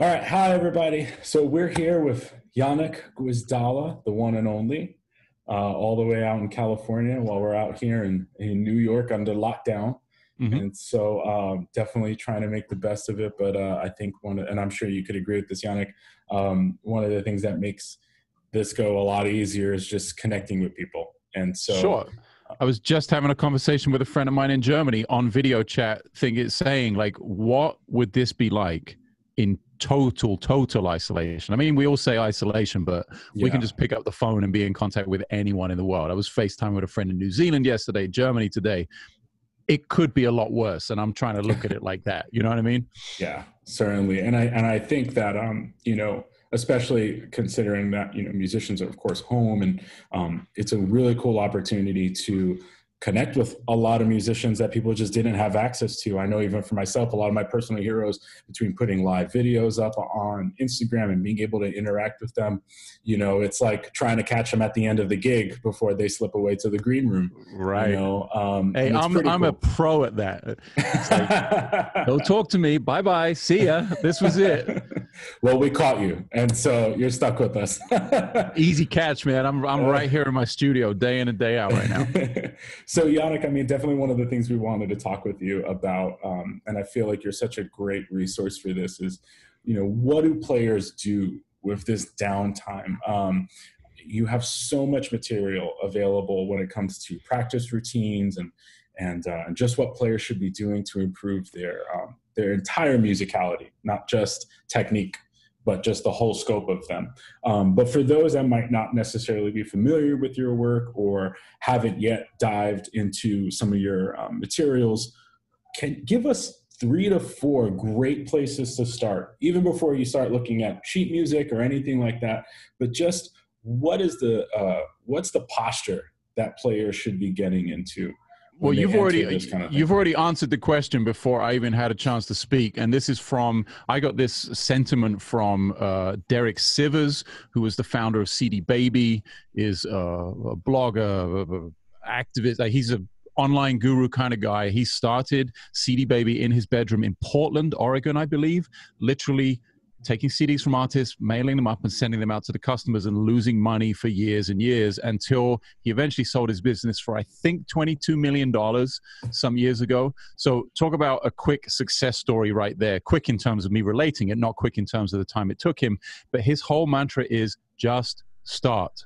All right, hi everybody. So we're here with Janek Gwizdala, the one and only, uh, all the way out in California while we're out here in, in New York under lockdown. Mm-hmm. And so um, definitely trying to make the best of it. But uh, I think one, of, and I'm sure you could agree with this, Janek, um, one of the things that makes this go a lot easier is just connecting with people. And so sure. I was just having a conversation with a friend of mine in Germany on video chat, thing it's saying like, what would this be like in total, total isolation. I mean, we all say isolation, but yeah. we can just pick up the phone and be in contact with anyone in the world. I was FaceTime with a friend in New Zealand yesterday, Germany today. It could be a lot worse, and I'm trying to look at it like that. You know what I mean? Yeah, certainly. And I and I think that um, you know, especially considering that you know musicians are of course home, and um, it's a really cool opportunity to connect with a lot of musicians that people just didn't have access to. I know even for myself, a lot of my personal heroes between putting live videos up on Instagram and being able to interact with them, you know, it's like trying to catch them at the end of the gig before they slip away to the green room. Right. You know, um, hey, I'm, I'm cool. a pro at that. Like, Don't talk to me. Bye bye. See ya. This was it. well, we caught you. And so you're stuck with us. Easy catch, man. I'm, I'm right here in my studio day in and day out right now. So Janek, I mean, definitely one of the things we wanted to talk with you about, um, and I feel like you're such a great resource for this is, you know, what do players do with this downtime? Um, you have so much material available when it comes to practice routines and and, uh, and just what players should be doing to improve their um, their entire musicality, not just technique but just the whole scope of them. Um, but for those that might not necessarily be familiar with your work or haven't yet dived into some of your um, materials, can give us three to four great places to start, even before you start looking at sheet music or anything like that. But just what is the uh, what's the posture that players should be getting into well you've already kind of you've already answered the question before i even had a chance to speak and this is from i got this sentiment from uh, derek sivers who was the founder of cd baby is a, a blogger a, a activist he's a online guru kind of guy. He started cd baby in his bedroom in portland oregon i believe literally taking CDs from artists, mailing them up and sending them out to the customers and losing money for years and years until he eventually sold his business for, I think, $22 million some years ago. So, talk about a quick success story right there. Quick in terms of me relating it, not quick in terms of the time it took him. But his whole mantra is just start.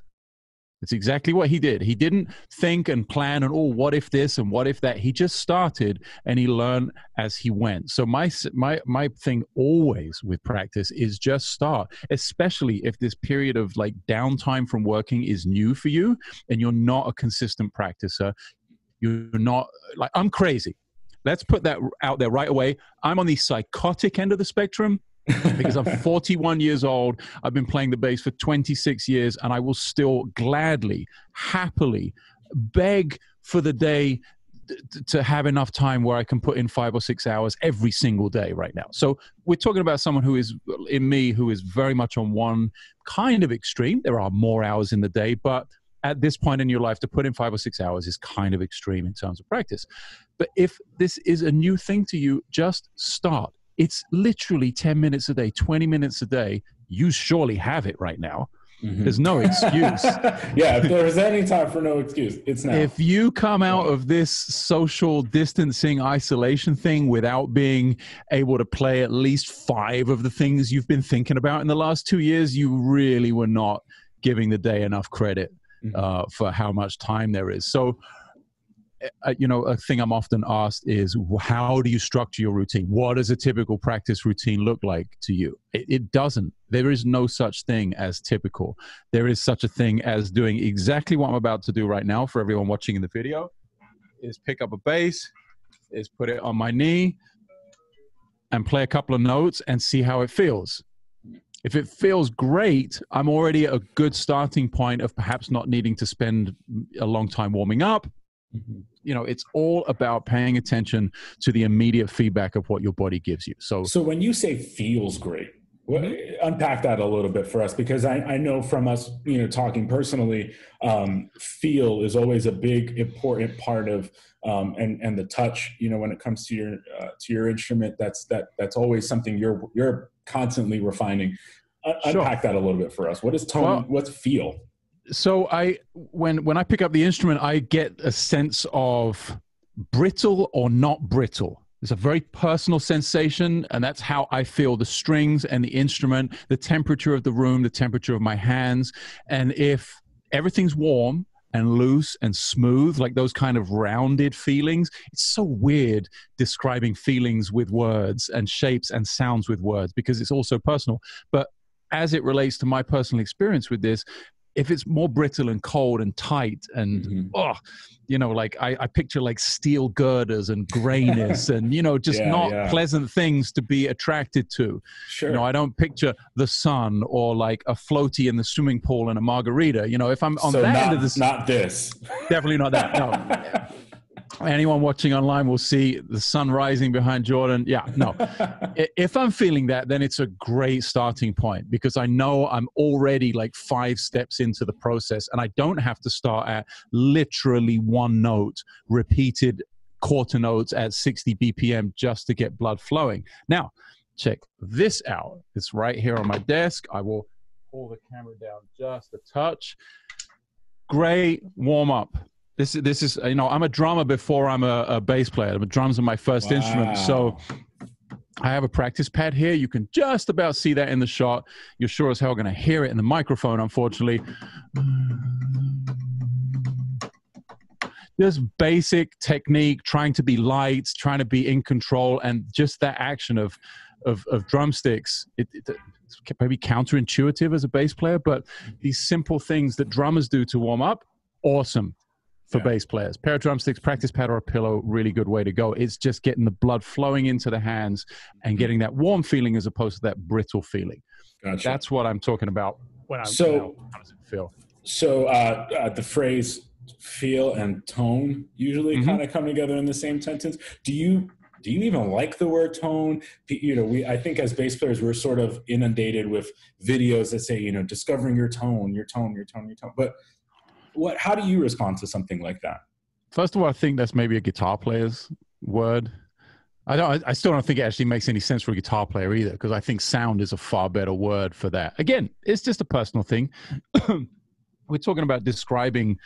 It's exactly what he did. He didn't think and plan and oh, what if this and what if that. He just started and he learned as he went. So my my my thing always with practice is just start, especially if this period of like downtime from working is new for you and you're not a consistent practicer. You're not like I'm crazy. Let's put that out there right away. I'm on the psychotic end of the spectrum because I'm 41 years old. I've been playing the bass for 26 years, and I will still gladly, happily beg for the day to have enough time where I can put in five or six hours every single day right now. So we're talking about someone who is in me who is very much on one kind of extreme. There are more hours in the day, but at this point in your life to put in five or six hours is kind of extreme in terms of practice. But if this is a new thing to you, just start. It's literally 10 minutes a day, 20 minutes a day. You surely have it right now. Mm-hmm. There's no excuse. yeah, if there's any time for no excuse, it's now. If you come out of this social distancing isolation thing without being able to play at least five of the things you've been thinking about in the last two years, you really were not giving the day enough credit mm-hmm. uh, for how much time there is. So, Uh, you know, a thing I'm often asked is, how do you structure your routine? What does a typical practice routine look like to you? It, it, doesn't. There is no such thing as typical. There is such a thing as doing exactly what I'm about to do right now for everyone watching in the video is pick up a bass, is put it on my knee and play a couple of notes and see how it feels. If it feels great, I'm already at a good starting point of perhaps not needing to spend mm, a long time warming up. You know, it's all about paying attention to the immediate feedback of what your body gives you. So, so when you say feels great, Well, unpack that a little bit for us because I, I know from us, you know, talking personally, um, feel is always a big important part of um, and and the touch. You know, when it comes to your uh, to your instrument, that's that that's always something you're you're constantly refining. Uh, sure. Unpack that a little bit for us. What is tone? Well, what's feel? So I when when I pick up the instrument, I get a sense of brittle or not brittle it's a very personal sensation, and that's how I feel the strings and the instrument, the temperature of the room, the temperature of my hands. And if everything's warm and loose and smooth, like those kind of rounded feelings, it's so weird describing feelings with words and shapes and sounds with words because it's also personal. But as it relates to my personal experience with this, if it's more brittle and cold and tight and mm-hmm. oh you know like I, I, picture like steel girders and grayness and you know just yeah, not yeah. pleasant things to be attracted to. Sure you know i don't picture the sun or like a floaty in the swimming pool and a margarita. You know if i'm on so that not, end of this not this. Definitely not that no anyone watching online will see the sun rising behind Jordan. Yeah, no. if I'm feeling that, then it's a great starting point because I know I'm already like five steps into the process and I don't have to start at literally one note repeated quarter notes at 60 BPM just to get blood flowing. Now, check this out. It's right here on my desk. I will pull the camera down just a touch. Great warm up this is this is you know I'm a drummer before I'm a, a bass player. The drums are my first wow. instrument, so I have a practice pad here. You can just about see that in the shot. You're sure as hell going to hear it in the microphone, unfortunately. Just basic technique, trying to be light, trying to be in control, and just that action of of, of drumsticks. It, it, it's maybe counterintuitive as a bass player, but these simple things that drummers do to warm up, awesome for yeah. bass players. Pair of drumsticks, practice pad, or a pillow, really good way to go. It's just getting the blood flowing into the hands and mm-hmm. getting that warm feeling as opposed to that brittle feeling. Gotcha. That's what I'm talking about when I'm so, you know, how does it feel? So uh, uh, the phrase feel and tone usually mm-hmm. kind of come together in the same sentence. Do you do you even like the word tone? You know, we I think as bass players we're sort of inundated with videos that say, you know, discovering your tone, your tone, your tone, your tone. But what how do you respond to something like that? First of all i think that's maybe a guitar player's word. I don't i still don't think it actually makes any sense for a guitar player either because i think sound is a far better word for that. Again it's just a personal thing. We're talking about describing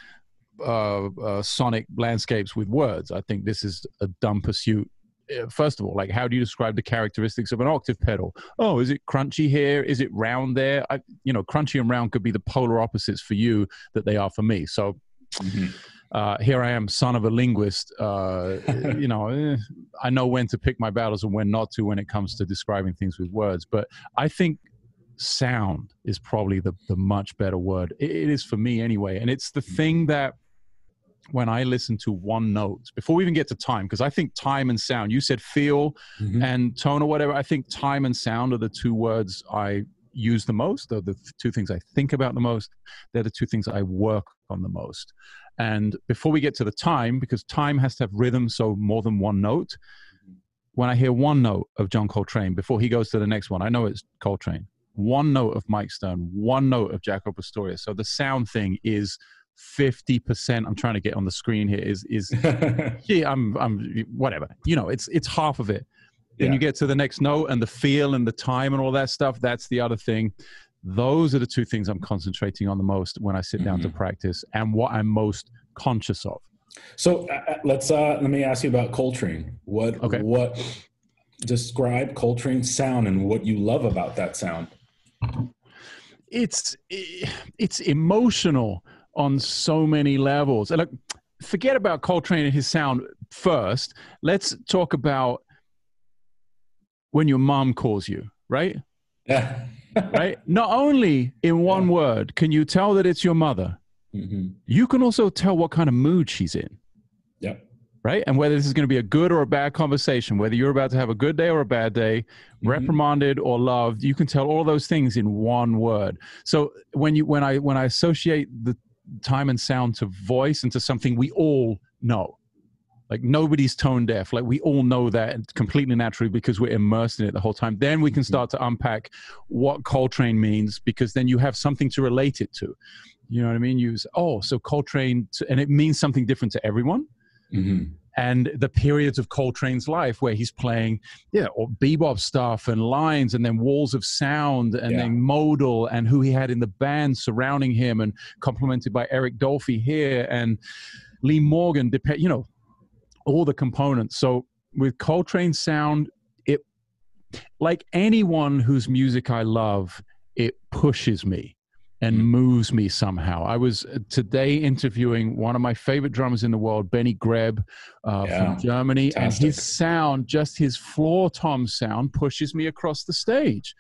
uh, uh, sonic landscapes with words. I think this is a dumb pursuit first of all, like how do you describe the characteristics of an octave pedal? Oh, is it crunchy here? Is it round there? I, you know, crunchy and round could be the polar opposites for you that they are for me. So mm-hmm. uh, here I am, son of a linguist. Uh, you know, eh, I know when to pick my battles and when not to when it comes to describing things with words. But I think sound is probably the the much better word. it, it is for me anyway, and it's the mm. thing that when I listen to one note, before we even get to time, because I think time and sound, you said feel mm-hmm. and tone or whatever. I think time and sound are the two words I use the most. They're the two things I think about the most. They're the two things I work on the most. And before we get to the time, because time has to have rhythm, so more than one note. When I hear one note of John Coltrane before he goes to the next one, I know it's Coltrane. One note of Mike Stern, one note of Jaco Pastorius. So the sound thing is 50% i'm trying to get on the screen here is is yeah i'm i'm whatever you know it's it's half of it then yeah. you get to the next note and the feel and the time and all that stuff that's the other thing those are the two things i'm concentrating on the most when i sit down mm-hmm. to practice and what i'm most conscious of so uh, uh, let's uh let me ask you about coltrane what okay. what describe coltrane's sound and what you love about that sound it's it's emotional on so many levels. And look, forget about Coltrane and his sound first. Let's talk about when your mom calls you, right? Yeah. right? Not only in one yeah. word can you tell that it's your mother, mm-hmm. you can also tell what kind of mood she's in. Yeah. Right? And whether this is going to be a good or a bad conversation, whether you're about to have a good day or a bad day, mm-hmm. reprimanded or loved, you can tell all those things in one word. So when you when I when I associate the time and sound to voice and to something we all know. Like nobody's tone deaf. Like we all know that completely naturally because we're immersed in it the whole time. Then we can mm-hmm. start to unpack what Coltrane means because then you have something to relate it to. You know what I mean? Use oh, so Coltrane, and it means something different to everyone. Mm-hmm and the periods of Coltrane's life where he's playing, yeah, or bebop stuff and lines, and then walls of sound, and yeah. then modal, and who he had in the band surrounding him, and complemented by Eric Dolphy here and Lee Morgan, you know, all the components. So with Coltrane sound, it like anyone whose music I love, it pushes me and mm. moves me somehow. I was uh, today interviewing one of my favorite drummers in the world, Benny Greb uh, yeah, from Germany, fantastic. and his sound, just his floor tom sound, pushes me across the stage.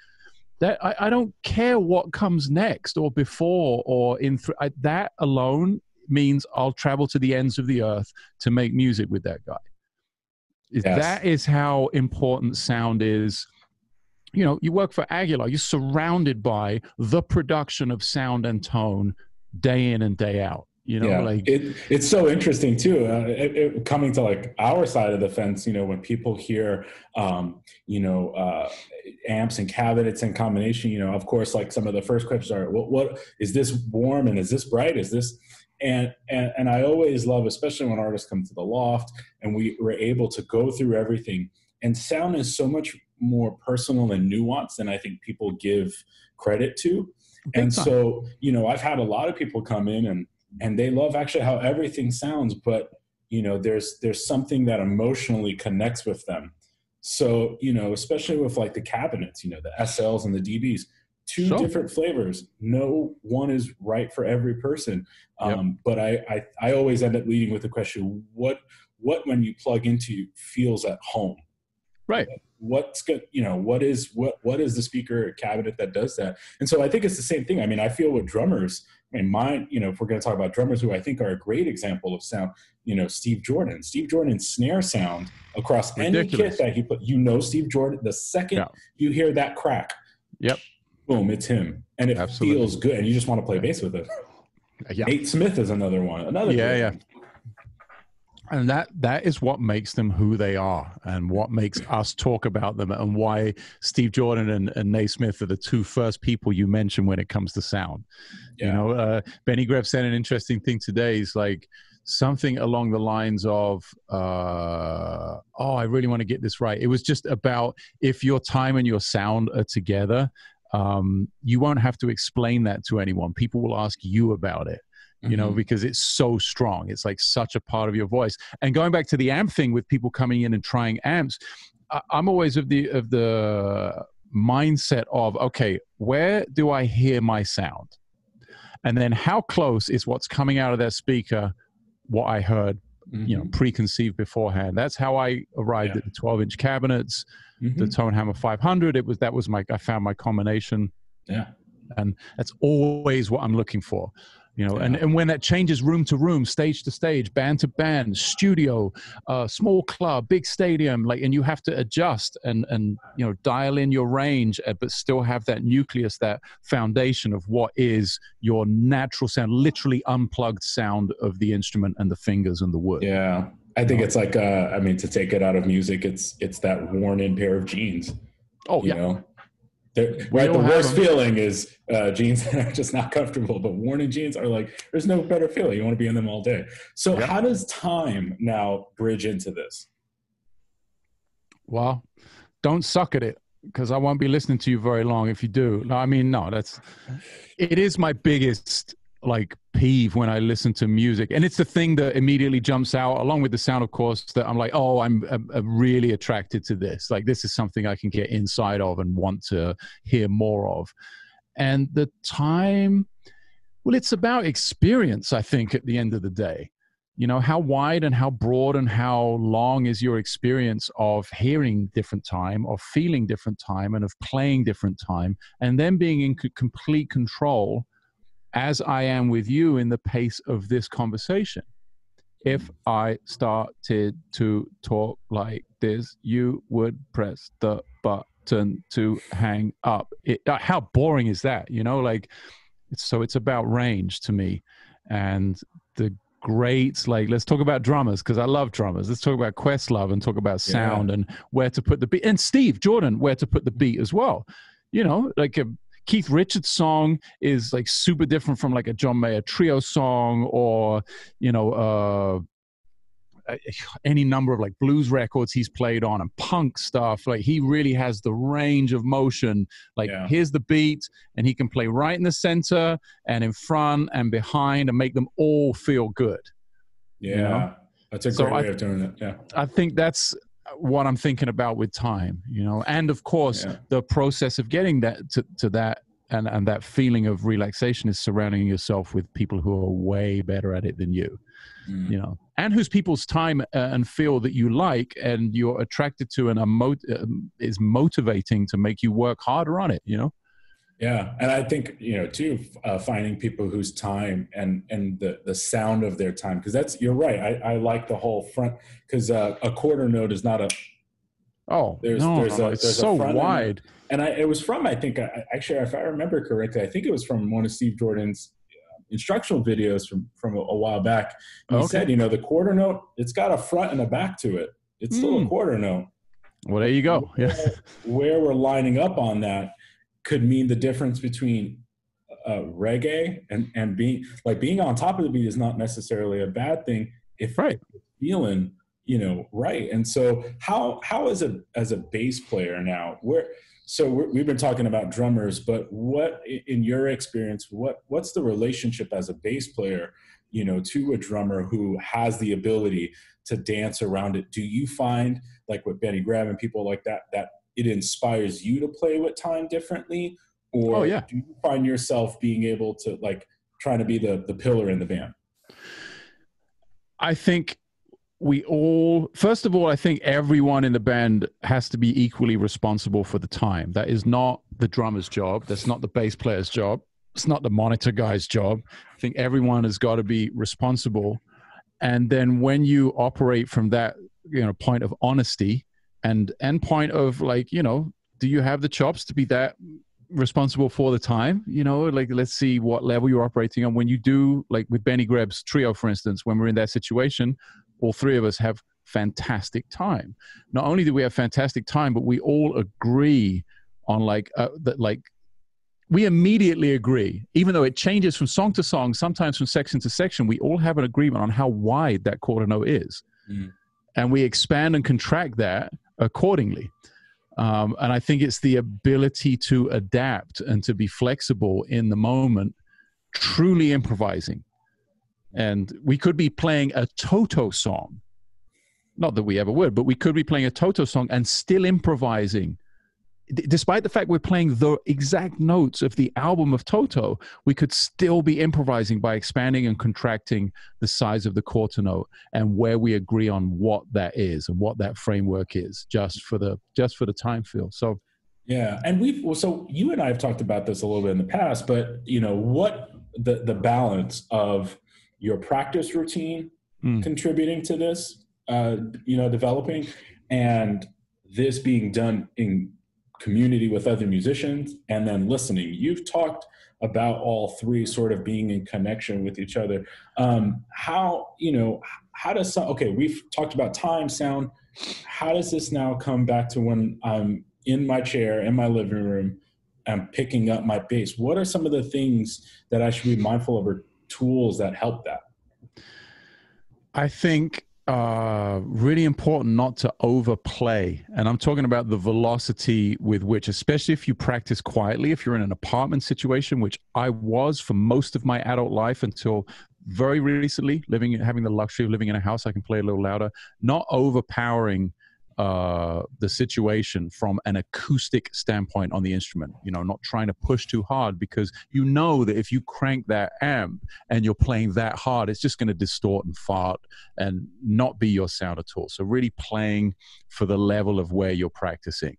That I, I don't care what comes next or before or in th- I, that alone means I'll travel to the ends of the earth to make music with that guy. Yes. That is how important sound is you know, you work for Aguilar, you're surrounded by the production of sound and tone day in and day out. You know, yeah. like it, it's so interesting too. Uh, it, it, coming to like our side of the fence, you know, when people hear, um, you know, uh, amps and cabinets in combination, you know, of course, like some of the first questions are, what, what is this warm and is this bright? Is this, and, and and I always love, especially when artists come to the loft and we were able to go through everything. And sound is so much more personal and nuanced than I think people give credit to. Big and time. so, you know, I've had a lot of people come in and and they love actually how everything sounds, but you know, there's there's something that emotionally connects with them. So, you know, especially with like the cabinets, you know, the SLs and the DBs, two sure. different flavors. No one is right for every person. Um, yep. But I, I, I always end up leading with the question: What, what when you plug into feels at home? Right what's good you know what is what what is the speaker cabinet that does that and so i think it's the same thing i mean i feel with drummers i mean mine you know if we're going to talk about drummers who i think are a great example of sound you know steve jordan steve jordan's snare sound across Ridiculous. any kit that he put you know steve jordan the second yeah. you hear that crack yep boom it's him and it Absolutely. feels good and you just want to play bass with it yeah. Nate Smith is another one. Another yeah, yeah and that that is what makes them who they are and what makes us talk about them and why steve jordan and, and nate smith are the two first people you mention when it comes to sound. Yeah. you know uh, benny greb said an interesting thing today. He's like something along the lines of uh, oh i really want to get this right. It was just about if your time and your sound are together um, you won't have to explain that to anyone. People will ask you about it you know, mm-hmm. because it's so strong. It's like such a part of your voice. And going back to the amp thing with people coming in and trying amps, I'm always of the of the mindset of okay, where do I hear my sound? And then how close is what's coming out of that speaker what I heard, mm-hmm. you know, mm-hmm. preconceived beforehand. That's how I arrived yeah. at the 12 inch cabinets, mm-hmm. the Tone Hammer 500. It was that was my I found my combination. Yeah. And that's always what I'm looking for you know yeah. and, and when that changes room to room stage to stage band to band studio uh, small club big stadium like and you have to adjust and and you know dial in your range uh, but still have that nucleus that foundation of what is your natural sound literally unplugged sound of the instrument and the fingers and the wood yeah i think it's like uh, i mean to take it out of music it's it's that worn in pair of jeans oh yeah know? The, right, the worst feeling is uh, jeans that are just not comfortable, but worn jeans are like, there's no better feeling. You want to be in them all day. So, how does time now bridge into this? Well, don't suck at it because I won't be listening to you very long if you do. No, I mean, no, that's it is my biggest like peeve when I listen to music, and it's the thing that immediately jumps out, along with the sound, of course. That I'm like, oh, I'm, I'm, I'm really attracted to this. Like, this is something I can get inside of and want to hear more of. And the time, well, it's about experience. I think at the end of the day, you know, how wide and how broad and how long is your experience of hearing different time, of feeling different time, and of playing different time, and then being in complete control as I am with you in the pace of this conversation. If I started to talk like this, you would press the button to hang up. It, uh, how boring is that? You know, like, it's, so it's about range to me. And the great like let's talk about drummers because i love drummers let's talk about questlove and talk about sound yeah. and where to put the beat and steve jordan where to put the beat as well you know like a keith richards song is like super different from like a john mayer trio song or you know uh any number of like blues records he's played on and punk stuff. Like he really has the range of motion. Like yeah. here's the beat, and he can play right in the center and in front and behind and make them all feel good. Yeah, you know? that's a great so way I, of doing it. Yeah, I think that's what I'm thinking about with time. You know, and of course yeah. the process of getting that to, to that and and that feeling of relaxation is surrounding yourself with people who are way better at it than you mm. you know and whose people's time uh, and feel that you like and you're attracted to and emo- uh, is motivating to make you work harder on it you know yeah and i think you know too uh, finding people whose time and and the the sound of their time because that's you're right i i like the whole front because uh, a quarter note is not a oh there's no, there's no, a, it's so wide and, I, it was from i think I, actually if i remember correctly i think it was from one of steve jordan's instructional videos from from a, a while back. he okay. said, you know, the quarter note, it's got a front and a back to it. It's still mm. a hmm. quarter note. Well, there you go. Yeah. Where, we're lining up on that could mean the difference between uh, reggae and and being like being on top of the beat is not necessarily a bad thing if right. feeling you know right. And so how how as a as a bass player now where so we've been talking about drummers but what in your experience what what's the relationship as a bass player you know to a drummer who has the ability to dance around it? Do you find like with benny greb and people like that that it inspires you to play with time differently? Or oh, yeah. do you find yourself being able to like trying to be the the pillar in the band i think we all first of all i think everyone in the band has to be equally responsible for the time. That is not the drummer's job. That's not the bass player's job. It's not the monitor guy's job. I think everyone has got to be responsible. And then when you operate from that you know point of honesty and and point of like you know do you have the chops to be that responsible for the time you know like let's see what level you're operating on when you do like with benny greb's trio for instance when we're in that situation all three of us have fantastic time. Not only do we have fantastic time, but we all agree on like uh, that like we immediately agree, even though it changes from song to song, sometimes from section to section, we all have an agreement on how wide that quarter note is. Mm. And we expand and contract that accordingly. Um, and I think it's the ability to adapt and to be flexible in the moment, truly improvising and we could be playing a Toto song. Not that we ever would, but we could be playing a Toto song and still improvising. D- despite the fact we're playing the exact notes of the album of Toto, we could still be improvising by expanding and contracting the size of the quarter note and where we agree on what that is and what that framework is, just for the just for the time feel. So, yeah, and we've well, so you and I have talked about this a little bit in the past, but you know what the the balance of your practice routine mm. contributing to this, uh, you know, developing, and this being done in community with other musicians, and then listening. You've talked about all three sort of being in connection with each other. Um, how you know how does some, okay? We've talked about time, sound. How does this now come back to when I'm in my chair in my living room? I'm picking up my bass. What are some of the things that I should be mindful of or tools that help that? I think uh, really important not to overplay. And I'm talking about the velocity with which, especially if you practice quietly, if you're in an apartment situation, which I was for most of my adult life until very recently, living, having the luxury of living in a house, I can play a little louder, not overpowering uh, the situation from an acoustic standpoint on the instrument. You know, not trying to push too hard because you know that if you crank that amp and you're playing that hard, it's just going to distort and fart and not be your sound at all. So really playing for the level of where you're practicing.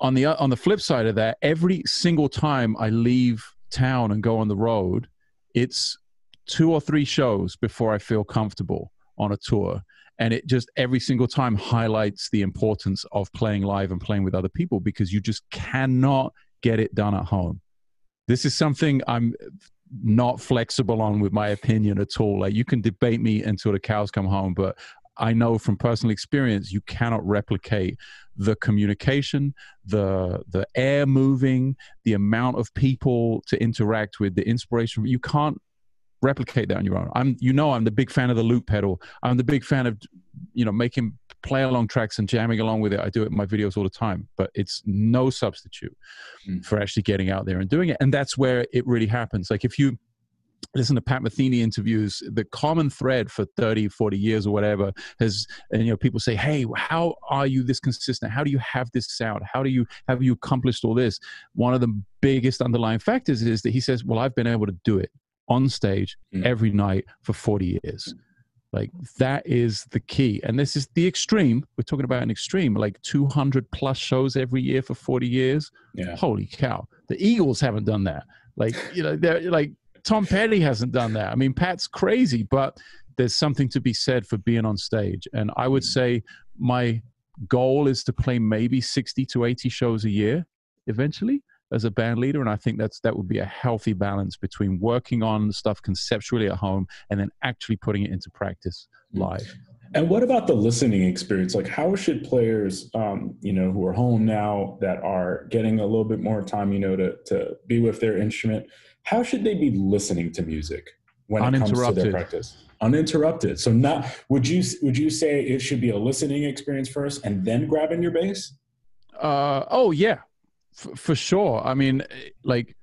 On the on the flip side of that, every single time I leave town and go on the road, it's two or three shows before I feel comfortable on a tour and it just every single time highlights the importance of playing live and playing with other people because you just cannot get it done at home this is something i'm not flexible on with my opinion at all. Like you can debate me until the cows come home, but I know from personal experience you cannot replicate the communication, the the air moving, the amount of people to interact with, the inspiration. You can't replicate that on your own. I'm you know I'm the big fan of the loop pedal. I'm the big fan of you know making play along tracks and jamming along with it. I do it in my videos all the time, but it's no substitute mm. for actually getting out there and doing it. And that's where it really happens. Like if you listen to Pat Metheny interviews, the common thread for 30, 40 years or whatever has, and you know, people say, Hey, how are you this consistent? How do you have this sound? How do you, have you accomplished all this? One of the biggest underlying factors is that he says, well, I've been able to do it on stage mm. every night for 40 years. Like that is the key. And this is the extreme. We're talking about an extreme, like 200 plus shows every year for 40 years. Yeah. Holy cow. The Eagles haven't done that. Like, you know, they're like Tom Petty hasn't done that. I mean, Pat's crazy, but there's something to be said for being on stage. And I would mm. say my goal is to play maybe 60 to 80 shows a year eventually as a band leader and i think that's that would be a healthy balance between working on stuff conceptually at home and then actually putting it into practice mm. live. And what about the listening experience? Like how should players um, you know who are home now that are getting a little bit more time you know to, to be with their instrument how should they be listening to music when it comes to their practice? Uninterrupted. So not would you would you say it should be a listening experience first and then grabbing your bass? Uh, oh yeah For sure. I mean like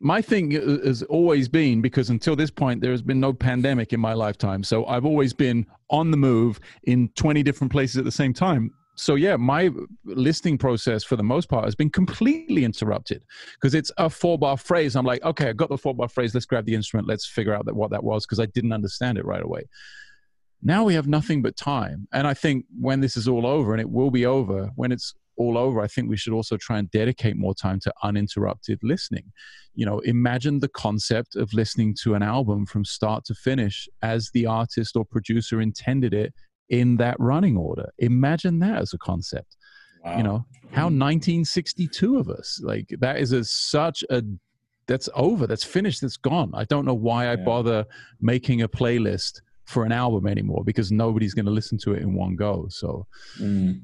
my thing has always been because until this point there has been no pandemic in my lifetime. So i've always been on the move in 20 different places at the same time. So yeah my listening process for the most part has been completely interrupted because it's a four bar phrase. I'm like okay i got the four bar phrase. Let's grab the instrument. Let's figure out that what that was because i didn't understand it right away. Now we have nothing but time. And i think when this is all over and it will be over when it's all over i think we should also try and dedicate more time to uninterrupted listening you know imagine the concept of listening to an album from start to finish as the artist or producer intended it in that running order. Imagine that as a concept. Wow. You know, how 1962 of us, like that is a, such a, that's over, that's finished, that's gone. I don't know why I yeah. bother making a playlist for an album anymore because nobody's going to listen to it in one go. So, mm.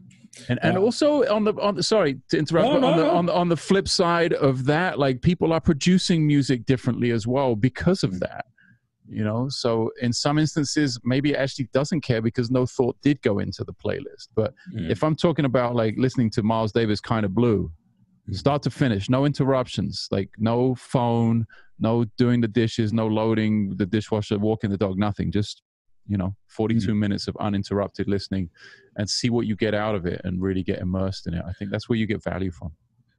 And and also on the on the sorry to interrupt, no, but on no, the no. on the on the flip side of that, like people are producing music differently as well because of mm. that you know so in some instances maybe it actually doesn't care because no thought did go into the playlist but mm. if i'm talking about like listening to miles davis kind of blue mm. start to finish no interruptions like no phone no doing the dishes no loading the dishwasher walking the dog nothing just you know 42 mm. minutes of uninterrupted listening and see what you get out of it and really get immersed in it i think that's where you get value from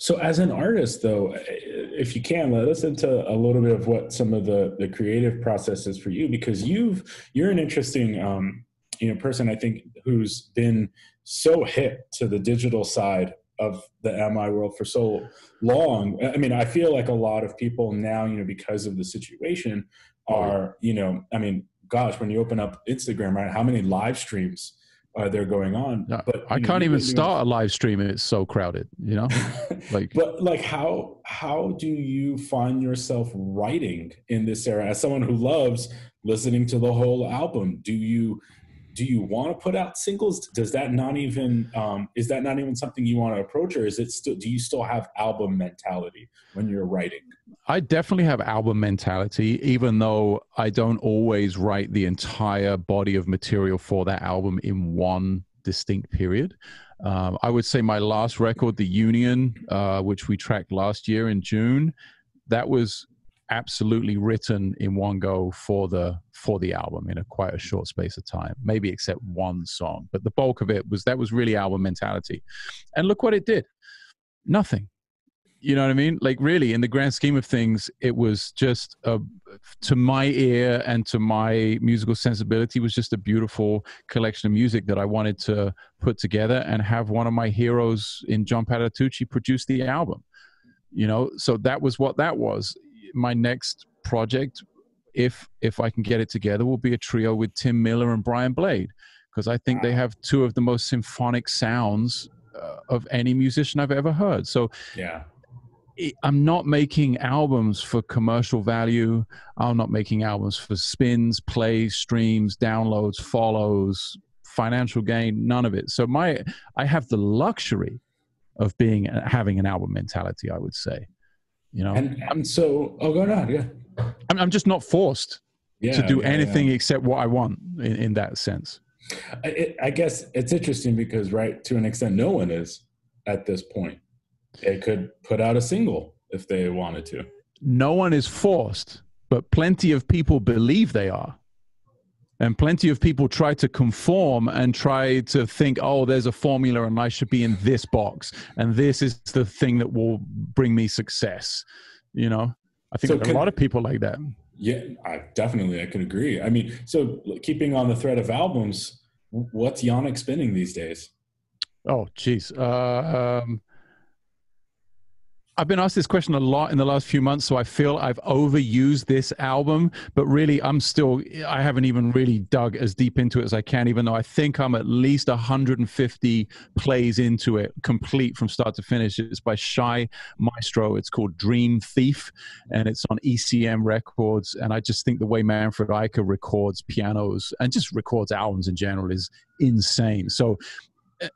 so, as an artist, though, if you can, let us into a little bit of what some of the the creative process is for you, because you've you're an interesting um, you know person. I think who's been so hit to the digital side of the MI world for so long. I mean, I feel like a lot of people now, you know, because of the situation, are you know, I mean, gosh, when you open up Instagram, right? How many live streams? are they're going on. but I can't even start a live stream; it's so crowded. You know, like. but like, how how do you find yourself writing in this era as someone who loves listening to the whole album? Do you do you want to put out singles? Does that not even um, is that not even something you want to approach, or is it still? Do you still have album mentality when you're writing? I definitely have album mentality, even though I don't always write the entire body of material for that album in one distinct period. Um, I would say my last record, The Union, uh, which we tracked last year in June, that was absolutely written in one go for the for the album in a quite a short space of time maybe except one song. But the bulk of it was that was really album mentality. And look what it did. Nothing you know what i mean? Like really in the grand scheme of things it was just a, to my ear and to my musical sensibility was just a beautiful collection of music that i wanted to put together and have one of my heroes in john patitucci produce the album you know? So that was what that was. My next project, if if I can get it together, will be a trio with Tim Miller and Brian Blade, because I think they have two of the most symphonic sounds uh, of any musician I've ever heard. So yeah, I'm not making albums for commercial value. I'm not making albums for spins, plays, streams, downloads, follows, financial gain, none of it. So my I have the luxury of being having an album mentality, I would say. You know. And, and so oh go ahead, yeah. I'm, I'm just not forced yeah, to do yeah, anything yeah. except what I want in, in that sense. I, I guess it's interesting because right to an extent no one is at this point they could put out a single if they wanted to. No one is forced, but plenty of people believe they are. And plenty of people try to conform and try to think, oh, there's a formula and I should be in this box. And this is the thing that will bring me success. You know, I think so could, a lot of people like that. Yeah, I, definitely. I could agree. I mean, so keeping on the thread of albums, what's Janek spinning these days? Oh, geez. Uh, um, I've been asked this question a lot in the last few months, so I feel I've overused this album. But really, I'm still, I haven't even really dug as deep into it as I can, even though I think I'm at least 150 plays into it, complete from start to finish. It's by Shai Maestro. It's called Dream Thief, and it's on ECM Records. And I just think the way Manfred Eicher records pianos and just records albums in general is insane. So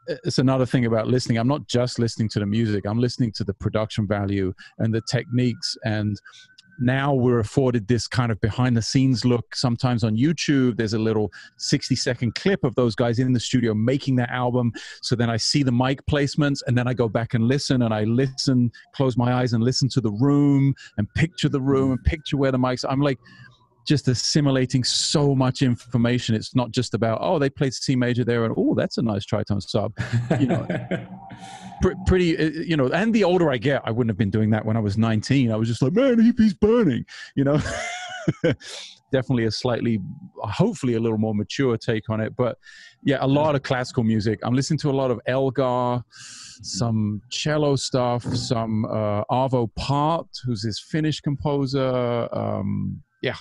it's another thing about listening. I'm not just listening to the music. I'm listening to the production value and the techniques. And now we're afforded this kind of behind the scenes look. Sometimes on YouTube, there's a little 60 second clip of those guys in the studio making that album. So then I see the mic placements and then I go back and listen and I listen, close my eyes and listen to the room and picture the room and picture where the mics. I'm like, just assimilating so much information. It's not just about oh they played C major there and oh that's a nice tritone sub, you know. pr- pretty, uh, you know. And the older I get, I wouldn't have been doing that when I was 19. I was just like, man, he's burning, you know. Definitely a slightly, hopefully a little more mature take on it. But yeah, a lot of classical music. I'm listening to a lot of Elgar, some cello stuff, some uh, Arvo Pärt, who's this Finnish composer. Um, yeah,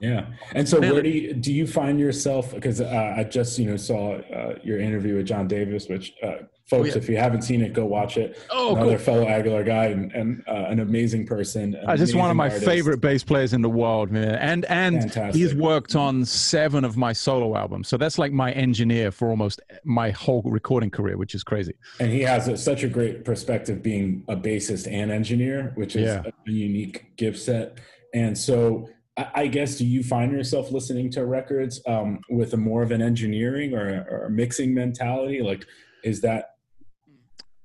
yeah. And so where do you, do you find yourself, because uh, I just, you know, saw uh, your interview with John Davis, which uh, folks, oh, yeah. if you haven't seen it, go watch it. Oh, Another cool. fellow Aguilar guy and, and uh, an amazing person. An uh, just one of my artist. favorite bass players in the world, man. And, and Fantastic. he's worked on seven of my solo albums. So that's like my engineer for almost my whole recording career, which is crazy. And he has a, such a great perspective being a bassist and engineer, which is yeah. a unique gift set. And so I guess do you find yourself listening to records um, with a more of an engineering or, or mixing mentality? Like, is that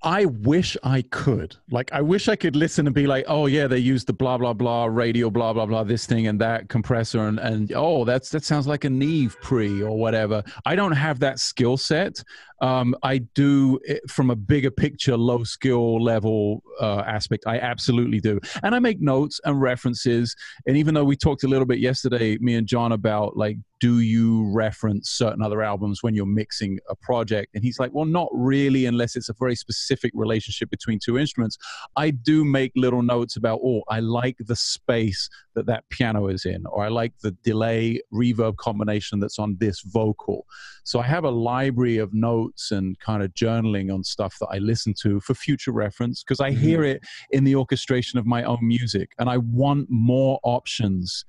I wish I could. Like, I wish I could listen and be like, oh yeah, they use the blah blah blah radio, blah blah blah, this thing and that compressor, and and oh, that's that sounds like a Neve pre or whatever. I don't have that skill set. Um, I do from a bigger picture, low skill level uh, aspect. I absolutely do, and I make notes and references. And even though we talked a little bit yesterday, me and John about like, do you reference certain other albums when you're mixing a project? And he's like, well, not really, unless it's a very specific relationship between two instruments. I do make little notes about, oh, I like the space that that piano is in, or I like the delay reverb combination that's on this vocal. So I have a library of notes and kind of journaling on stuff that I listen to for future reference because I mm-hmm. hear it in the orchestration of my own music and I want more options.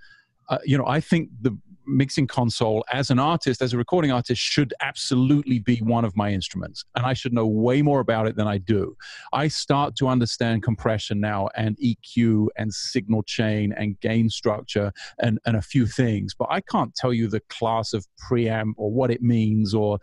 Uh, you know, I think the mixing console as an artist, as a recording artist, should absolutely be one of my instruments. And I should know way more about it than I do. I start to understand compression now and EQ and signal chain and gain structure and, and a few things, but I can't tell you the class of preamp or what it means or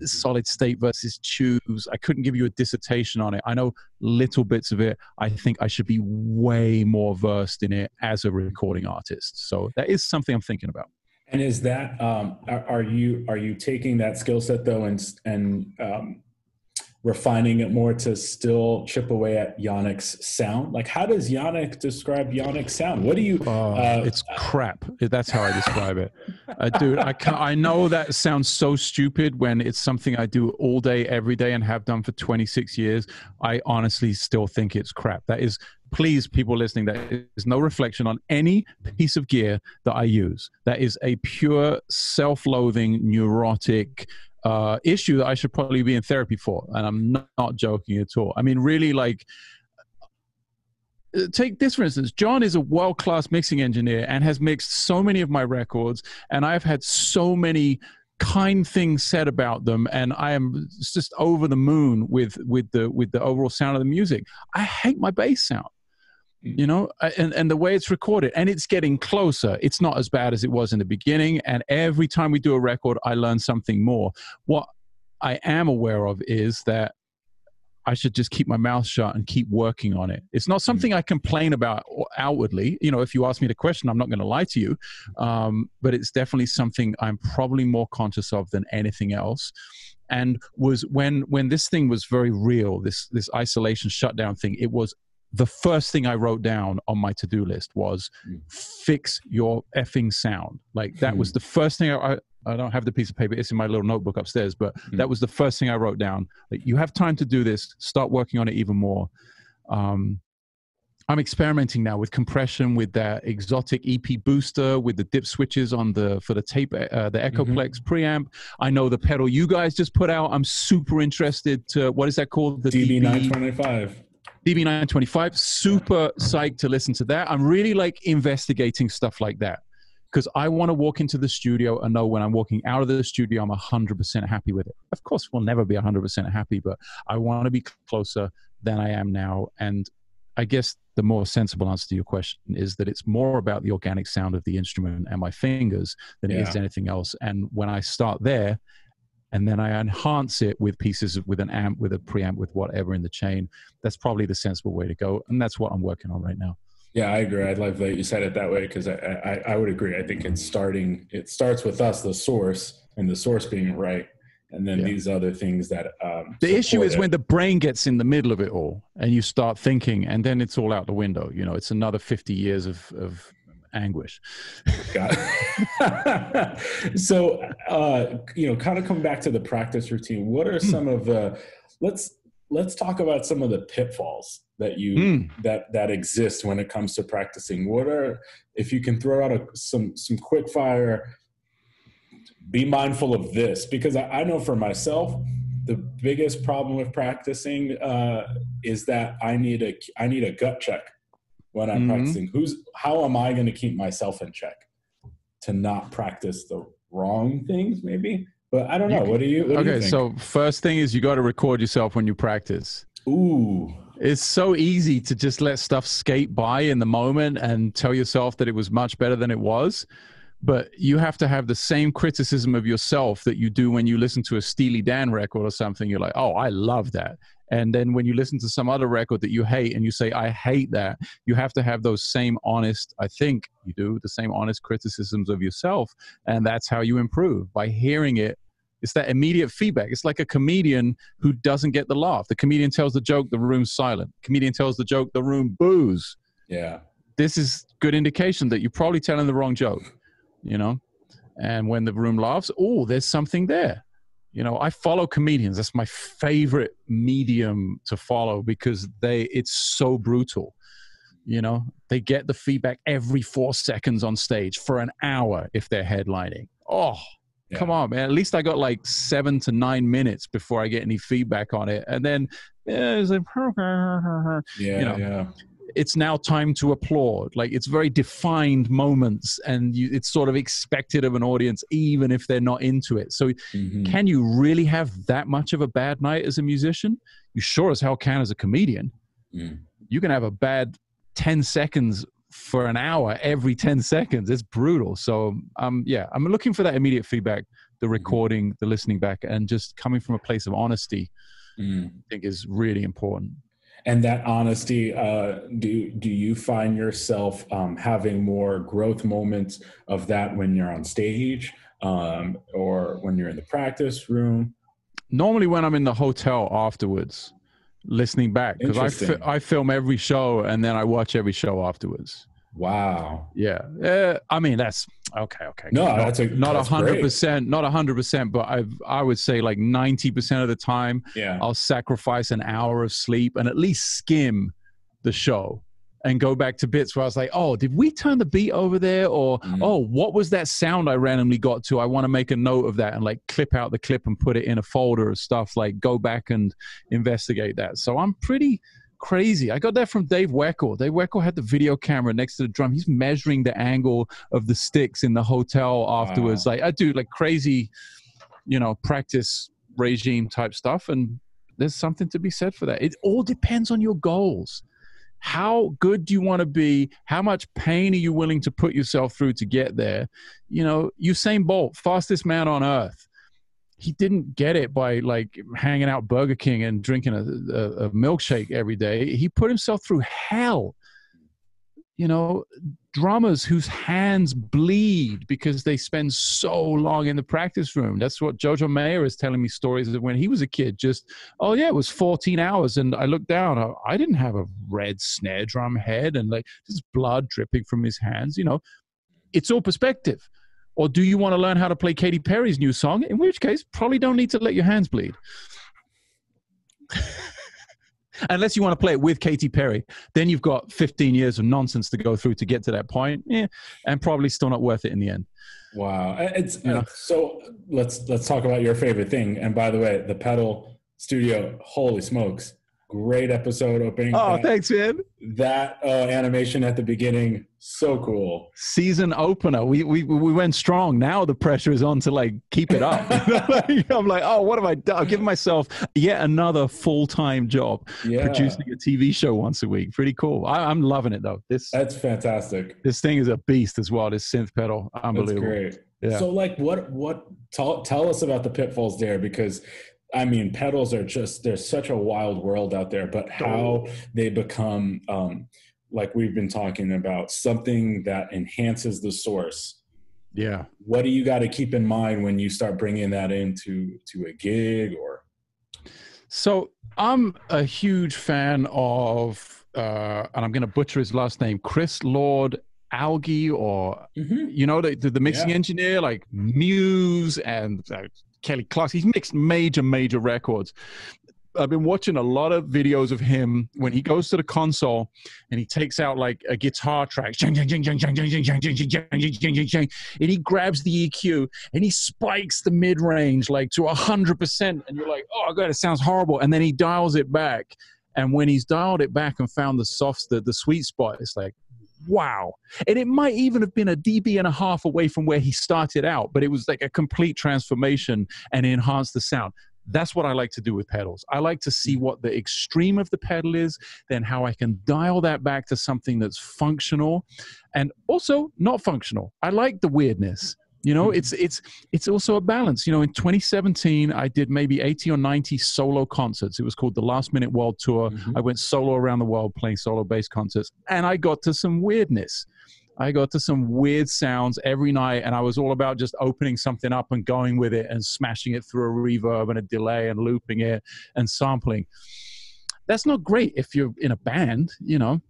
solid state versus tubes. I couldn't give you a dissertation on it. I know little bits of it. I think I should be way more versed in it as a recording artist. So that is something I'm thinking about. And is that um, are, are, you are you taking that skill set though and and um, refining it more to still chip away at Janek's sound? Like, how does Janek describe Janek's sound? What do you? Oh, uh, it's crap. That's how I describe it, uh, dude. I can, I know that sounds so stupid when it's something I do all day, every day, and have done for 26 years. I honestly still think it's crap. That is please, people listening, that is no reflection on any piece of gear that I use. That is a pure self loathing, neurotic, uh, issue that I should probably be in therapy for. And I'm not, not, joking at all. I mean, really, like, uh, take this for instance. John is a world class mixing engineer and has mixed so many of my records, and I've had so many kind things said about them and i am just over the moon with with the with the overall sound of the music i hate my bass sound. You know and and the way it's recorded and it's getting closer it's not as bad as it was in the beginning and every time we do a record i learn something more what i am aware of is that I should just keep my mouth shut and keep working on it. It's not mm. something I complain about outwardly. You know, if you ask me the question, I'm not going to lie to you. Um, but it's definitely something I'm probably more conscious of than anything else. And was when when this thing was very real, this this isolation shutdown thing. It was the first thing I wrote down on my to do list was mm. fix your effing sound. Like that was hmm. the first thing I, I don't have the piece of paper. It's in my little notebook upstairs. But mm-hmm. that was the first thing I wrote down. Like, you have time to do this. Start working on it even more. Um, I'm experimenting now with compression, with that Xotic EP booster, with the dip switches on the for the tape, uh, the Echoplex mm-hmm. preamp. I know the pedal you guys just put out. I'm super interested to what is that called? The DB925. DB925. Super psyched to listen to that. I'm really like investigating stuff like that because I want to walk into the studio and know when I'm walking out of the studio, I'm 100% happy with it. Of course, we'll never be 100% happy, but I want to be closer than I am now. And I guess the more sensible answer to your question is that it's more about the organic sound of the instrument and my fingers than yeah. it is anything else. And when I start there, and then I enhance it with pieces with an amp, with a preamp, with whatever in the chain. That's probably the sensible way to go, and that's what I'm working on right now. Yeah, I agree. I love that you said it that way because I, I, I would agree. I think it's starting. It starts with us, the source, and the source being right, and then yeah. these other things that. Um, the issue is it. when the brain gets in the middle of it all, and you start thinking, and then it's all out the window. You know, it's another fifty years of of anguish. So, uh, you know, kind of come back to the practice routine. What are hmm. some of the let's let's talk about some of the pitfalls that you mm. that that exist when it comes to practicing what are if you can throw out a, some some quick fire be mindful of this because I, I know for myself the biggest problem with practicing uh, is that I need a I need a gut check when I'm mm-hmm. practicing. Who's how am I going to keep myself in check to not practice the wrong things? Maybe, but I don't know. what do you? What okay, do you so first thing is you got to record yourself when you practice. Ooh, it's so easy to just let stuff skate by in the moment and tell yourself that it was much better than it was. But you have to have the same criticism of yourself that you do when you listen to a Steely Dan record or something. You're like, oh, I love that. And then when you listen to some other record that you hate and you say, I hate that, you have to have those same honest, I think you do, the same honest criticisms of yourself. And that's how you improve by hearing it it's that immediate feedback. It's like a comedian who doesn't get the laugh. The comedian tells the joke, the room's silent. Comedian tells the joke, the room boos. Yeah. This is good indication that you're probably telling the wrong joke, you know? And when the room laughs, oh, there's something there. You know, I follow comedians. That's my favorite medium to follow because they it's so brutal. You know, they get the feedback every 4 seconds on stage for an hour if they're headlining. Oh, yeah. Come on, man. At least I got like seven to nine minutes before I get any feedback on it. And then yeah, it's like, yeah, you know, yeah. It's now time to applaud. Like it's very defined moments, and you, it's sort of expected of an audience, even if they're not into it. So, mm-hmm. can you really have that much of a bad night as a musician? You sure as hell can as a comedian. Mm. You can have a bad 10 seconds for an hour every 10 seconds. It's brutal. So, um, yeah, I'm looking for that immediate feedback, the mm-hmm. recording, the listening back, and just coming from a place of honesty, mm. I think is really important. And that honesty, uh, do do you find yourself um, having more growth moments of that when you're on stage, um, or when you're in the practice room? Normally, when I'm in the hotel afterwards, listening back because I, fi- I film every show and then I watch every show afterwards. Wow. Yeah. Uh, I mean, that's okay. Okay. No, not, that's a, not a hundred percent, not a hundred percent, but I I would say like 90% of the time, yeah. I'll sacrifice an hour of sleep and at least skim the show and go back to bits where I was like, oh, did we turn the beat over there? Or, mm. oh, what was that sound I randomly got to? I want to make a note of that and like clip out the clip and put it in a folder of stuff, like go back and investigate that. So I'm pretty crazy. I got that from Dave Weckl. Dave Weckl had the video camera next to the drum. He's measuring the angle of the sticks in the hotel afterwards. Wow. Like I do like crazy, you know, practice regime type stuff. And there's something to be said for that. It all depends on your goals. How good do you want to be? How much pain are you willing to put yourself through to get there? You know, Usain Bolt, fastest man on earth he didn't get it by like hanging out Burger King and drinking a, a, a milkshake every day. He put himself through hell. You know, drummers whose hands bleed because they spend so long in the practice room. That's what Jojo Mayer is telling me stories of when he was a kid. Just, oh yeah, it was 14 hours. And I looked down, I didn't have a red snare drum head and like just blood dripping from his hands. You know, it's all perspective. Or do you want to learn how to play Katy Perry's new song? In which case, probably don't need to let your hands bleed. Unless you want to play it with Katy Perry, then you've got 15 years of nonsense to go through to get to that point, yeah, and probably still not worth it in the end. Wow, it's yeah. so. Let's let's talk about your favorite thing. And by the way, the pedal studio. Holy smokes! Great episode opening. Oh, that, thanks, man. That uh, animation at the beginning, so cool. Season opener. We, we we went strong. Now the pressure is on to like keep it up. I'm like, oh, what have I done? I've given myself yet another full time job, yeah. producing a TV show once a week. Pretty cool. I, am loving it though. This that's fantastic. This thing is a beast as well. This synth pedal, unbelievable. That's great. Yeah. So, like, what what tell tell us about the pitfalls there because I mean, pedals are just there's such a wild world out there, but how they become um, like we've been talking about something that enhances the source. Yeah. What do you got to keep in mind when you start bringing that into to a gig or? So I'm a huge fan of, uh, and I'm going to butcher his last name, Chris Lord Alge, or mm-hmm. you know the the, mixing yeah. engineer like Muse and uh, Kelly Clarkson. He's mixed major, major records. I've been watching a lot of videos of him when he goes to the console and he takes out like a guitar track, and he grabs the EQ and he spikes the mid range like to hundred percent, and you're like, oh god, it sounds horrible, and then he dials it back, and when he's dialed it back and found the soft, the, the sweet spot, it's like, wow. And it might even have been a dB and a half away from where he started out, but it was like a complete transformation and enhanced the sound. That's what I like to do with pedals. I like to see what the extreme of the pedal is, then how I can dial that back to something that's functional and also not functional. I like the weirdness. You know, it's it's it's also a balance. You know, in 2017, I did maybe 80 or 90 solo concerts. It was called the Last Minute World Tour. Mm-hmm. I went solo around the world playing solo bass concerts, and I got to some weirdness. I got to some weird sounds every night, and I was all about just opening something up and going with it and smashing it through a reverb and a delay and looping it and sampling. That's not great if you're in a band, you know.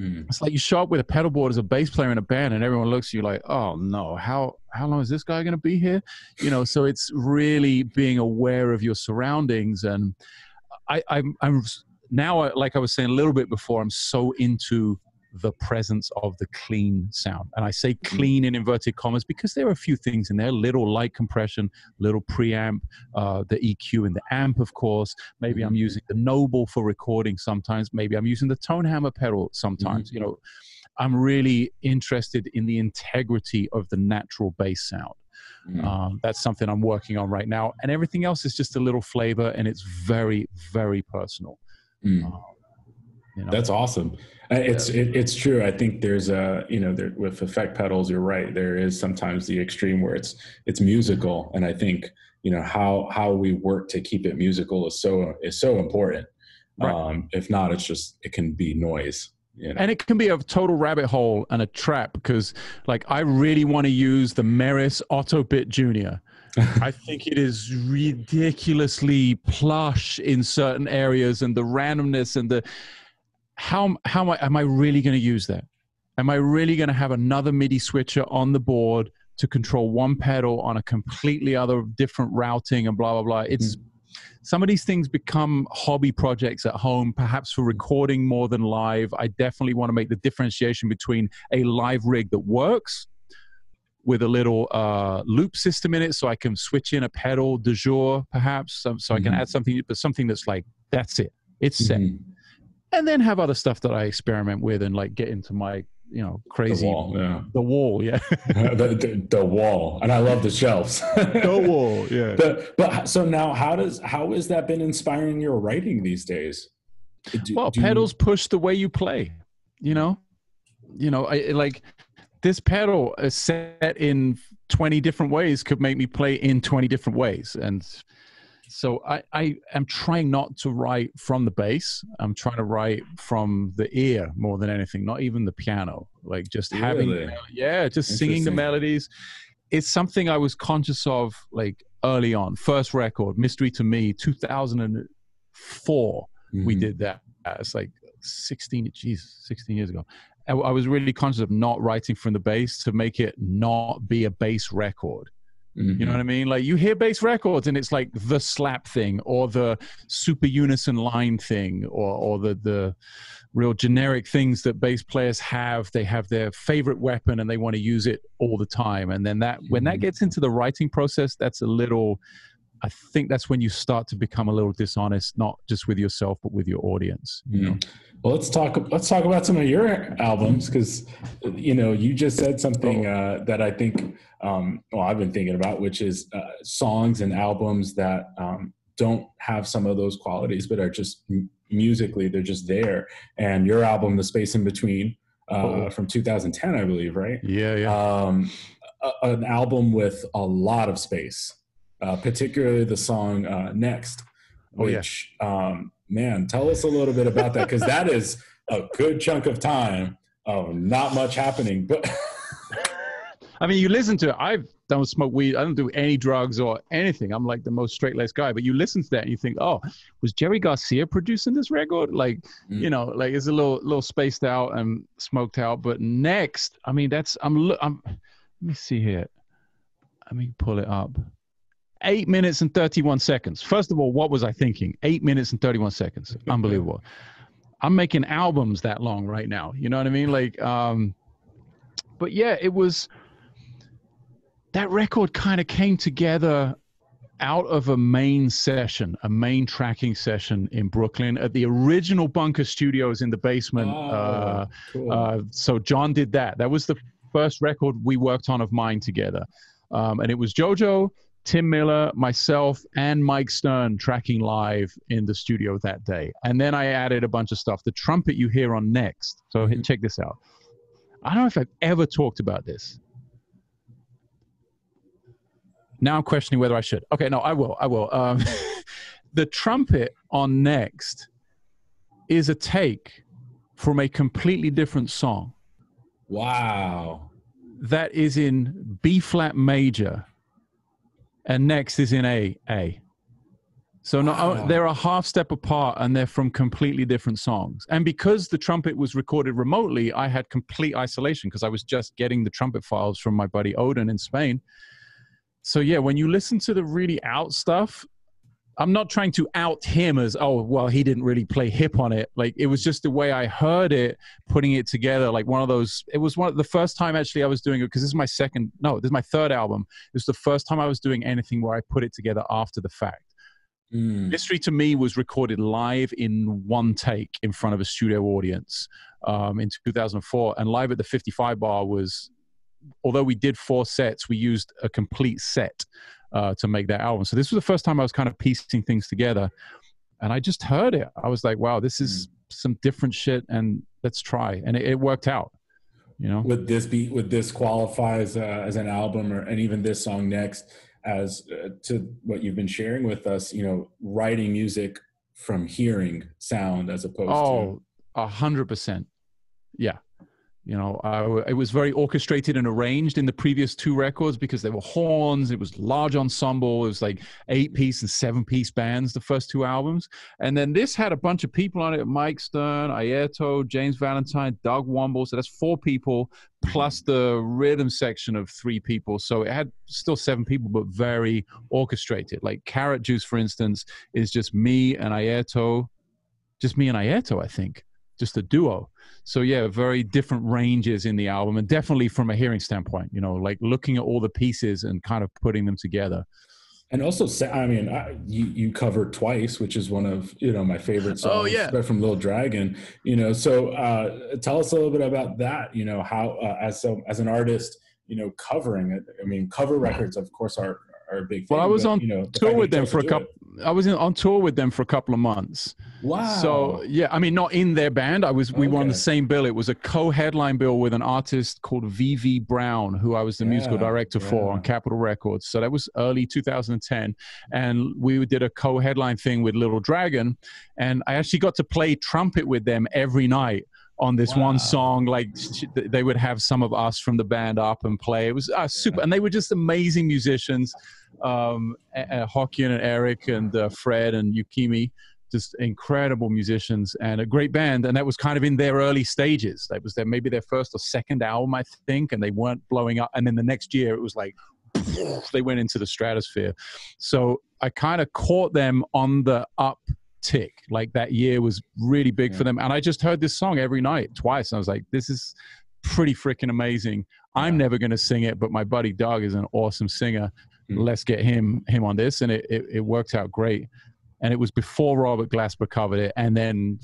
Mm. It's like you show up with a pedal board as a bass player in a band, and everyone looks at you like, "Oh no, how how long is this guy going to be here?" You know. So it's really being aware of your surroundings, and I, I'm I'm now, like I was saying a little bit before, I'm so into the presence of the clean sound. And I say mm-hmm. clean in inverted commas because there are a few things in there little light compression, little preamp, uh, the EQ in the amp, of course. Maybe I'm mm-hmm. using the Noble for recording sometimes. Maybe I'm using the Tone Hammer pedal sometimes. Mm-hmm. You know, I'm really interested in the integrity of the natural bass sound. Mm. Um, that's something I'm working on right now. And everything else is just a little flavor and it's very, very personal. Mm. Um, you know? That's awesome. Uh, it's it, it's true. I think there's a you know there, with effect pedals, you're right. There is sometimes the extreme where it's it's musical, and I think you know how how we work to keep it musical is so is so important. Right. Um, if not, it's just it can be noise. You know? And it can be a total rabbit hole and a trap because, like, I really want to use the Meris Ottobit Junior. I think it is ridiculously plush in certain areas, and the randomness and the how how am I, am I really going to use that? Am I really going to have another MIDI switcher on the board to control one pedal on a completely other different routing and blah blah blah? It's mm. some of these things become hobby projects at home, perhaps for recording more than live. I definitely want to make the differentiation between a live rig that works with a little uh, loop system in it, so I can switch in a pedal de jour, perhaps, so, so mm-hmm. I can mm-hmm. add something, but something that's like that's it, it's set. And then have other stuff that I experiment with and like get into my you know crazy the wall yeah. The wall yeah. The, the, the, wall. And i love the shelves. The wall yeah. But but so now how does how has that been inspiring your writing these days? Do, well do pedals you... push the way you play you know? You know I, like this pedal is set in 20 different ways could make me play in 20 different ways. And so I, I am trying not to write from the bass. I'm trying to write from the ear more than anything, not even the piano. Like just having, really? yeah, just singing the melodies. It's something I was conscious of like early on. First record, Mystery to Me, 2004. Mm-hmm. We did that. It's like 16, geez, 16 years ago. I was really conscious of not writing from the bass to make it not be a bass record Mm-hmm. You know what I mean? Like you hear bass records and it's like the slap thing or the super unison line thing or, or the, the real generic things that bass players have. They have their favorite weapon and they want to use it all the time. And then that, mm-hmm. when that mm-hmm. gets into the writing process, that's a little, I think that's when you start to become a little dishonest, not just with yourself, but with your audience. You know? Mm-hmm. Well, let's talk. Let's talk about some of your albums because, you know, you just said something oh. uh, that I think, um, well, I've been thinking about, which is uh, songs and albums that um, don't have some of those qualities, but are just musically they're just there. And your album, "The Space in Between," uh, oh. from 2010, I believe, right? Yeah, yeah. Um, a, an album with a lot of space, uh, particularly the song uh, "Next," which. Oh, yeah. um, man, tell us a little bit about that because that is a good chunk of time of not much happening. But I mean, you listen to it. I don't smoke weed. I don't do any drugs or anything. I'm like the most straight laced guy. But you listen to that and you think, oh, was Jerry Garcia producing this record? Like, mm. you know, like it's a little little spaced out and smoked out. But next, I mean, that's I'm I'm. Let me see here. Let me pull it up eight minutes and 31 seconds. First of all, what was I thinking? Eight minutes and 31 seconds. Unbelievable. I'm making albums that long right now. You know what I mean? Like, um, but yeah, it was that record kind of came together out of a main session, a main tracking session in Brooklyn at the original Bunker Studios in the basement. Oh, uh, cool. uh, so John did that. That was the first record we worked on of mine together. Um, and it was JoJo, Tim Miller, myself, and Mike Stern tracking live in the studio that day. And then I added a bunch of stuff. The trumpet you hear on next. So mm-hmm. check this out. I don't know if I've ever talked about this. Now I'm questioning whether I should. Okay, no, I will. I will. Um, the trumpet on next is a take from a completely different song. Wow. That is in B flat major and next is in A A. So wow. they're a half step apart and they're from completely different songs. And because the trumpet was recorded remotely, I had complete isolation because I was just getting the trumpet files from my buddy Odin in Spain. So yeah, when you listen to the really out stuff, I'm not trying to out him as oh well he didn't really play hip on it. Like it was just the way I heard it putting it together like one of those it was one of the first time actually I was doing it because this is my second no this is my third album. It was the first time I was doing anything where I put it together after the fact. Mm. Mystery to Me was recorded live in one take in front of a studio audience um, in 2004 and live at the 55 bar was although we did four sets we used a complete set uh, to make that album. So this was the first time I was kind of piecing things together, and I just heard it. I was like, "Wow, this is mm. some different shit," and let's try. And it, it, worked out. You know, would this be would this qualify as uh, as an album, or and even this song next as uh, to what you've been sharing with us? You know, writing music from hearing sound as opposed oh, to a hundred percent. Yeah, you know, uh, it was very orchestrated and arranged in the previous two records because there were horns. It was large ensemble. It was like eight piece and seven piece bands. The first two albums, and then this had a bunch of people on it: Mike Stern, Airto, James Valentine, Doug Wamble. So that's four people plus the rhythm section of three people. So it had still seven people, but very orchestrated. Like Carrot Juice, for instance, is just me and Airto, just me and Airto, I think just a duo. So yeah, very different ranges in the album, and definitely from a hearing standpoint, you know, like looking at all the pieces and kind of putting them together. And also, I mean, I, you you covered twice, which is one of you know my favorite oh, songs. Oh yeah, from Little Dragon. You know, so uh, tell us a little bit about that. You know, how uh, as so as an artist, you know, covering it. I mean, cover records, of course, are are a big. Thing, well, I was but, on you know, tour with them for a couple. I was in, on tour with them for a couple of months. Wow. So yeah, I mean, not in their band. I was. We okay. were on the same bill. It was a co-headline bill with an artist called VV Brown, who I was the yeah, musical director yeah. for on Capitol Records. So that was early 2010, and we did a co-headline thing with Little Dragon, and I actually got to play trumpet with them every night on this wow. one song. Like they would have some of us from the band up and play. It was uh, super, yeah. and they were just amazing musicians. Um, uh, Håkan and Eric and uh, Fred and Yukimi, just incredible musicians and a great band. And that was kind of in their early stages. That was their maybe their first or second album, I think, and they weren't blowing up. And then the next year, it was like they went into the stratosphere. So I kind of caught them on the up tick. Like that year was really big yeah. for them. And I just heard this song every night twice. And I was like, this is pretty freaking amazing. I'm never going to sing it, but my buddy Doug is an awesome singer. Mm. Let's get him him on this. And it, it, it worked out great. And it was before Robert Glasper covered it. And then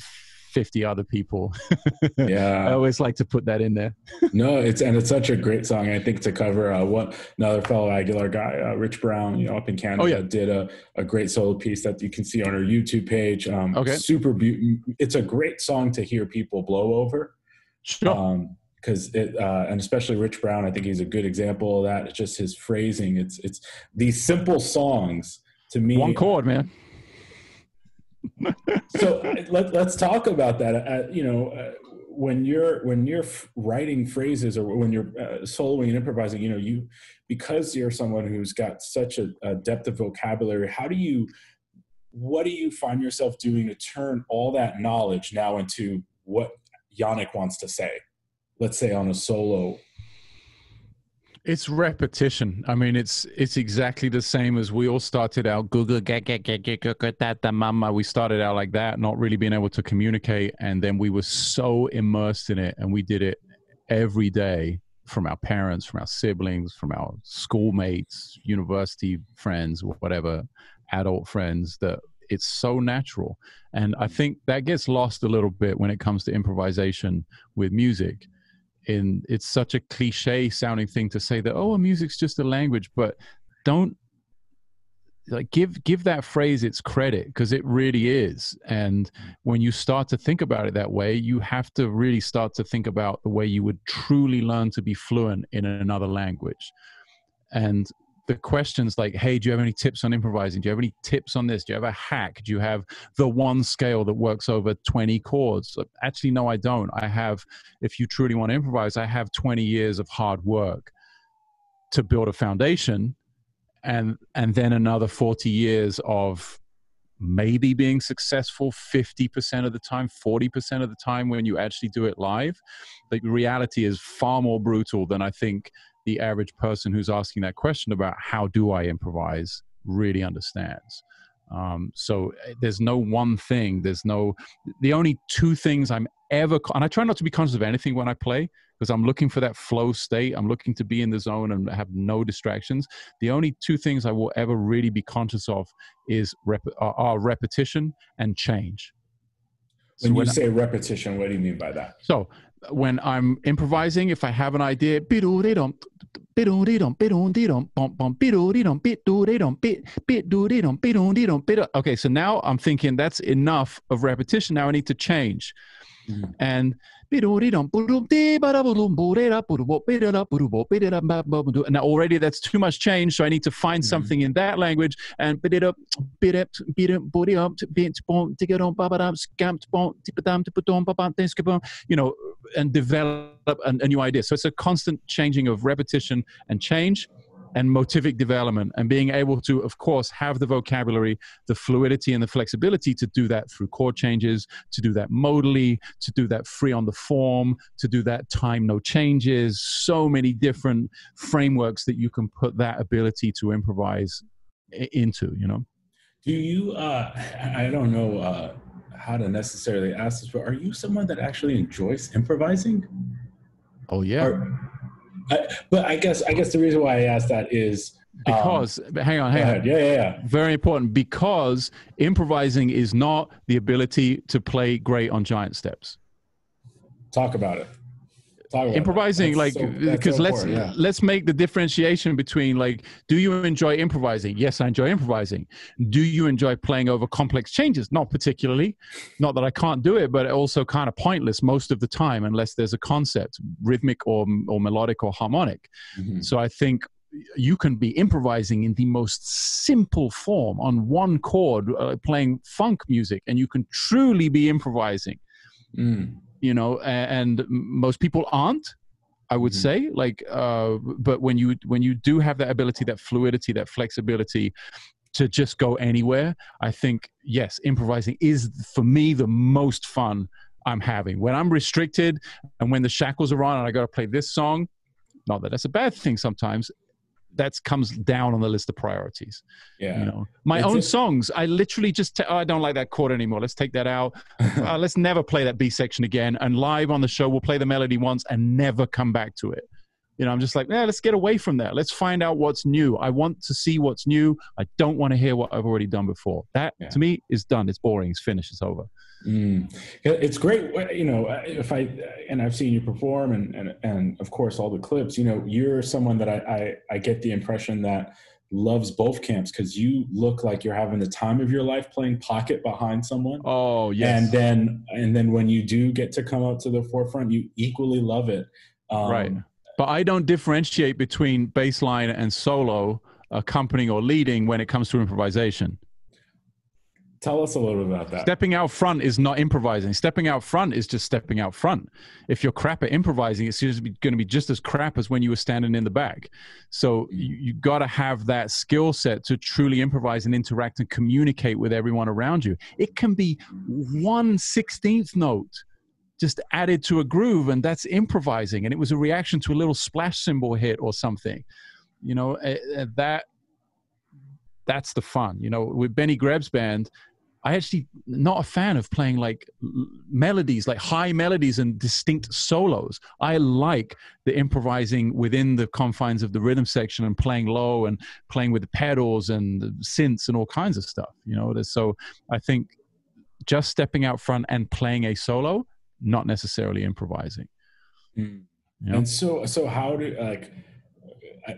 50 other people. yeah. I always like to put that in there. no, it's, and it's such a great song. I think to cover uh, what another fellow Aguilar guy, uh, Rich Brown, you know, up in Canada, oh, yeah. did a, a great solo piece that you can see on our YouTube page. Um, okay. Super beautiful. It's a great song to hear people blow over. Sure. Um, because it uh, and especially Rich Brown, I think he's a good example of that. It's just his phrasing. It's it's these simple songs to me. One chord, man so let, us talk about that. Uh, you know, uh, when you're when you're writing phrases or when you're uh, soloing and improvising, you know, you because you're someone who's got such a, a depth of vocabulary. How do you what do you find yourself doing to turn all that knowledge now into what Janek wants to say? Let's say on a solo it's repetition. I mean, it's it's exactly the same as we all started out. Google get get get get get that the mama. We started out like that, not really being able to communicate, and then we were so immersed in it, and we did it every day from our parents, from our siblings, from our schoolmates, university friends, whatever, adult friends. That it's so natural, and I think that gets lost a little bit when it comes to improvisation with music in it's such a cliche sounding thing to say that oh music's just a language but don't like give give that phrase its credit because it really is. And when you start to think about it that way you have to really start to think about the way you would truly learn to be fluent in another language. And the questions like, hey, do you have any tips on improvising? Do you have any tips on this? Do you have a hack? Do you have the one scale that works over 20 chords? Actually, no, I don't. I have, if you truly want to improvise, I have 20 years of hard work to build a foundation and and then another 40 years of maybe being successful 50% of the time 40% of the time when you actually do it live the reality is far more brutal than i think the average person who's asking that question about how do I improvise really understands. Um, so eh, there's no one thing. There's no the only two things I'm ever and I try not to be conscious of anything when I play because I'm looking for that flow state. I'm looking to be in the zone and have no distractions. The only two things I will ever really be conscious of is rep, are repetition and change. When so you when say I, repetition, what do you mean by that? So when I'm improvising, if I have an idea, okay, so now I'm thinking that's enough of repetition. Now I need to change. Mm-hmm. And and now already that's too much change, so I need to find mm-hmm. something in that language and bit it up, bit bit bit you know, and develop a, a new idea. So it's a constant changing of repetition and change and motivic development and being able to of course have the vocabulary the fluidity and the flexibility to do that through chord changes to do that modally to do that free on the form to do that time no changes so many different frameworks that you can put that ability to improvise into you know? Do you uh i don't know uh how to necessarily ask this but are you someone that actually enjoys improvising? Oh yeah. Or, I, but I guess I guess the reason why I asked that is because um, hang on, hang on. Yeah, yeah, yeah. Very important because improvising is not the ability to play great on giant steps. Talk about it improvising like because so let's yeah. let's make the differentiation between like do you enjoy improvising? Yes i enjoy improvising. Do you enjoy playing over complex changes? Not particularly. Not that i can't do it but also kind of pointless most of the time unless there's a concept rhythmic or or melodic or harmonic. Mm-hmm. so i think you can be improvising in the most simple form on one chord uh, playing funk music and you can truly be improvising. Mm you know and, most people aren't i would mm-hmm. say like uh, but when you when you do have that ability that fluidity that flexibility to just go anywhere i think yes improvising is for me the most fun i'm having when i'm restricted and when the shackles are on and i got to play this song not that that's a bad thing sometimes that comes down on the list of priorities. Yeah. You know, my it's own songs, I literally just, t- oh, I don't like that chord anymore. Let's take that out. uh, let's never play that B section again. And live on the show, we'll play the melody once and never come back to it. You know, I'm just like, yeah, let's get away from that. Let's find out what's new. I want to see what's new. I don't want to hear what I've already done before. That yeah. to me is done. It's boring. It's finished. It's over. Mm. It's great, you know. If I and I've seen you perform, and and and of course all the clips. You know, you're someone that I I, I get the impression that loves both camps because you look like you're having the time of your life playing pocket behind someone. Oh yes. And then and then when you do get to come out to the forefront, you equally love it. Um, right. But I don't differentiate between bassline and solo, accompanying or leading when it comes to improvisation. Tell us a little bit about that. Stepping out front is not improvising. Stepping out front is just stepping out front. If you're crap at improvising, it's going to be just as crap as when you were standing in the back. So you, you got to have that skill set to truly improvise and interact and communicate with everyone around you. It can be one sixteenth note just added to a groove, and that's improvising. And it was a reaction to a little splash cymbal hit or something. You know uh, that that's the fun. You know, with Benny Greb's band, I actually not a fan of playing like melodies, like high melodies and distinct solos. I like the improvising within the confines of the rhythm section and playing low and playing with the pedals and the synths and all kinds of stuff. You know, so I think just stepping out front and playing a solo, not necessarily improvising. Mm. You know? And so, so how do like?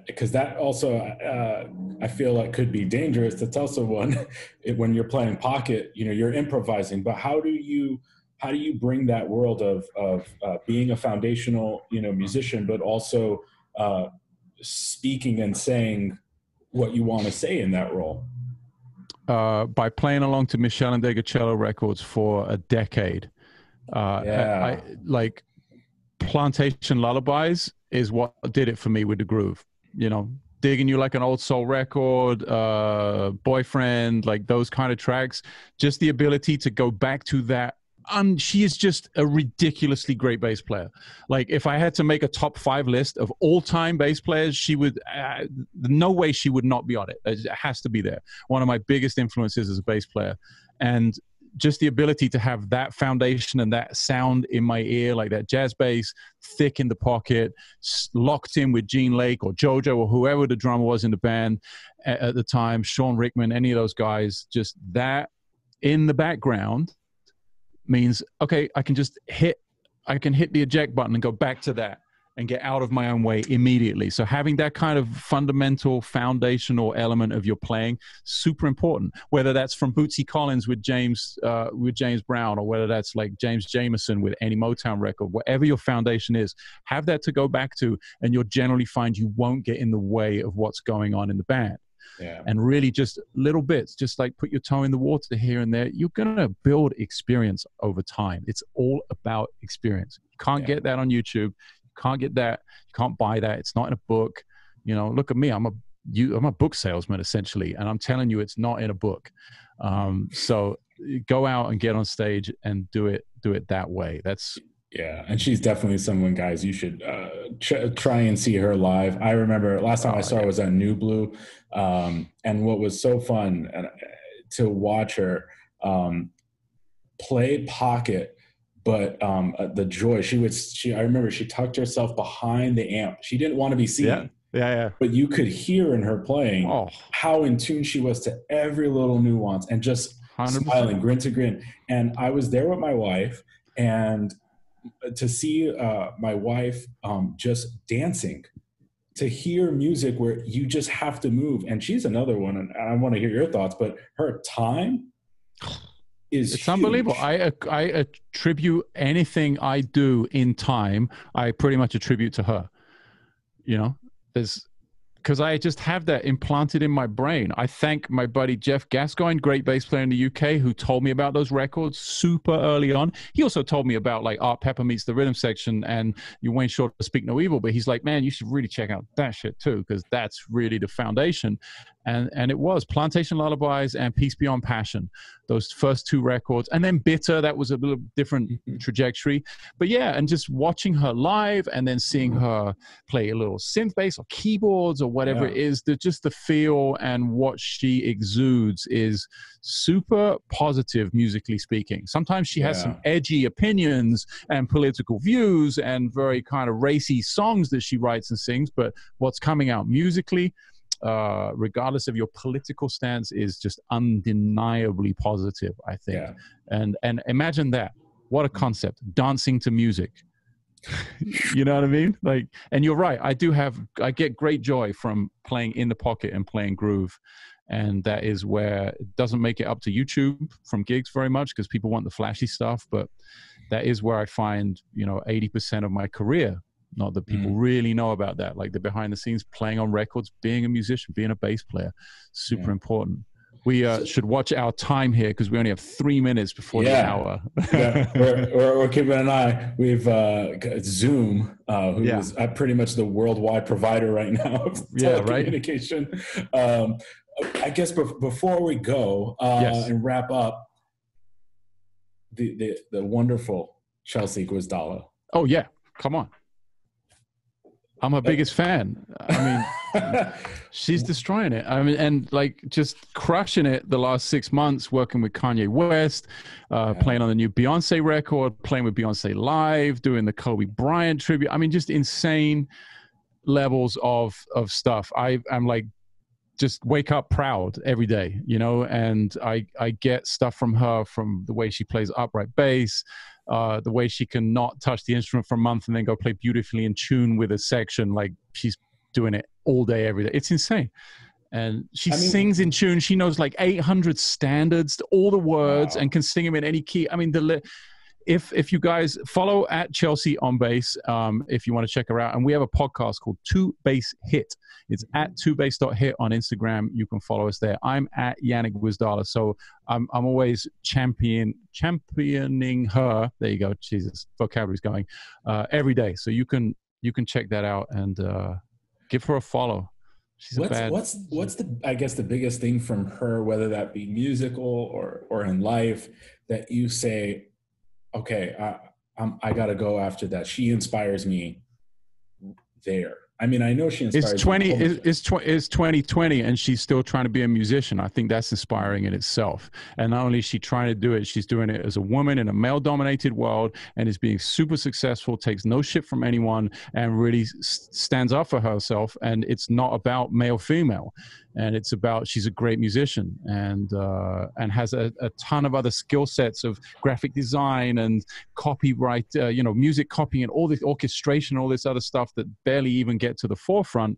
because that also uh, I feel like could be dangerous to tell someone when you're playing pocket, you know, you're improvising. But how do you how do you bring that world of of uh, being a foundational you know musician, but also uh, speaking and saying what you want to say in that role? Uh, by playing along to Meshell Ndegeocello records for a decade. Uh, yeah. I, like plantation lullabies is what did it for me with the groove you know, digging you like an old soul record, uh, boyfriend, like those kind of tracks. Just the ability to go back to that. And she is just a ridiculously great bass player. Like, if I had to make a top five list of all time bass players, she would, uh, no way she would not be on it. It has to be there. One of my biggest influences as a bass player. And just the ability to have that foundation and that sound in my ear, like that jazz bass, thick in the pocket, locked in with Gene Lake or JoJo or whoever the drummer was in the band at, the time, Sean Rickman, any of those guys, just that in the background means okay, I can just hit, I can hit the eject button and go back to that and get out of my own way immediately. So having that kind of fundamental foundational element of your playing super important. Whether that's from Bootsy Collins with James uh, with James Brown, or whether that's like James Jamerson with any Motown record, whatever your foundation is, have that to go back to, and you'll generally find you won't get in the way of what's going on in the band. Yeah. and really just little bits just like put your toe in the water here and there you're going to build experience over time it's all about experience you can't yeah. get that on youtube can't get that. You can't buy that. It's not in a book. You know, look at me. I'm a you. I'm a book salesman essentially, and I'm telling you, it's not in a book. Um, so go out and get on stage and do it. Do it that way. That's yeah, and she's definitely someone, guys. You should uh, try and see her live. I remember last time oh, I saw yeah. her was at Nublu, um, and what was so fun uh, to watch her um, play pocket but um, uh, the joy she would she i remember she tucked herself behind the amp she didn't want to be seen yeah. Yeah, yeah. But you could hear in her playing oh. how in tune she was to every little nuance and just 100%. smiling, grin to grin. And I was there with my wife, and to see uh, my wife um, just dancing, to hear music where you just have to move. And she's another one, and I want to hear your thoughts. But her time is it's huge. unbelievable. I I attribute anything I do in time. I pretty much attribute to her. You know, there's because I just have that implanted in my brain. I thank my buddy Jeff Gascoigne, great bass player in the UK, who told me about those records super early on. He also told me about like Art Pepper meets the Rhythm section and you Wayne Shorter Speak No Evil, but he's like, man, you should really check out that shit too, because that's really the foundation and and it was plantation lullabies and peace beyond passion those first two records and then bitter that was a little different mm-hmm. trajectory but yeah and just watching her live and then seeing mm-hmm. her play a little synth bass or keyboards or whatever yeah. it is the, just the feel and what she exudes is super positive musically speaking sometimes she has yeah. some edgy opinions and political views and very kind of racy songs that she writes and sings but what's coming out musically uh, regardless of your political stance, is just undeniably positive. I think, yeah. and and imagine that. What a concept! Dancing to music. you know what I mean? Like, and you're right. I do have. I get great joy from playing in the pocket and playing groove, and that is where it doesn't make it up to YouTube from gigs very much because people want the flashy stuff, but that is where I find you know 80% of my career not that people mm. really know about that, like the behind the scenes, playing on records, being a musician, being a bass player, super yeah. important. We uh, should watch our time here because we only have three minutes before yeah. the hour. yeah, we're, we're, we're, keeping an eye. We've uh, Zoom, uh, who yeah. is uh, pretty much the worldwide provider right now of yeah, telecommunication. Right? Um, I guess before we go uh, yes. and wrap up, the, the, the wonderful Chelsea Gwizdala. Oh, yeah. Come on. I'm her biggest fan. I mean, she's destroying it. I mean, and like just crushing it the last six months, working with Kanye West, uh, yeah. playing on the new Beyonce record, playing with Beyonce live, doing the Kobe Bryant tribute. I mean, just insane levels of of stuff. I am like just wake up proud every day, you know, and I I get stuff from her from the way she plays upright bass, uh, the way she can not touch the instrument for a month and then go play beautifully in tune with a section like she's doing it all day every day. It's insane. And she I mean, sings in tune. She knows like 800 standards all the words wow. and can sing them in any key. I mean the if if you guys follow at Chelsea on bass, um, if you want to check her out, and we have a podcast called Two Bass Hit. It's at two bass.hit on Instagram. You can follow us there. I'm at Janek Gwizdala. So I'm I'm always champion championing her. There you go. Jesus, vocabulary's going uh, every day. So you can you can check that out and uh, give her a follow. She's what's bad, what's what's the I guess the biggest thing from her, whether that be musical or or in life, that you say okay, I, I'm, I got to go after that. She inspires me there. I mean, I know she inspires. It's twenty. It's, it's, tw- it's twenty twenty, and she's still trying to be a musician. I think that's inspiring in itself. And not only is she trying to do it, she's doing it as a woman in a male-dominated world, and is being super successful. Takes no shit from anyone, and really s- stands up for herself. And it's not about male-female and it's about she's a great musician and uh, and has a, a, ton of other skill sets of graphic design and copyright, uh, you know, music copying and all this orchestration, all this other stuff that barely even get to the forefront.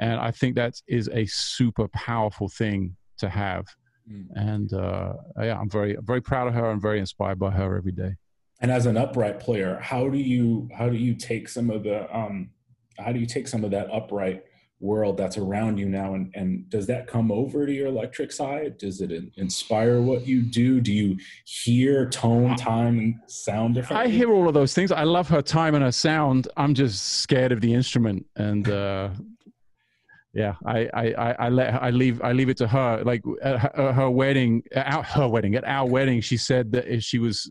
And I think that is a super powerful thing to have. Mm. And uh, yeah, I'm very very proud of her. I'm very inspired by her every day. And as an upright player, how do you how do you take some of the um, how do you take some of that upright world that's around you now and, and does that come over to your electric side? Does it inspire what you do? Do you hear tone time and sound different i hear all of those things. I love her time and her sound. I'm just scared of the instrument and uh yeah I, I i let her, i leave i leave it to her. Like at her, her wedding at her wedding at our wedding she said that she was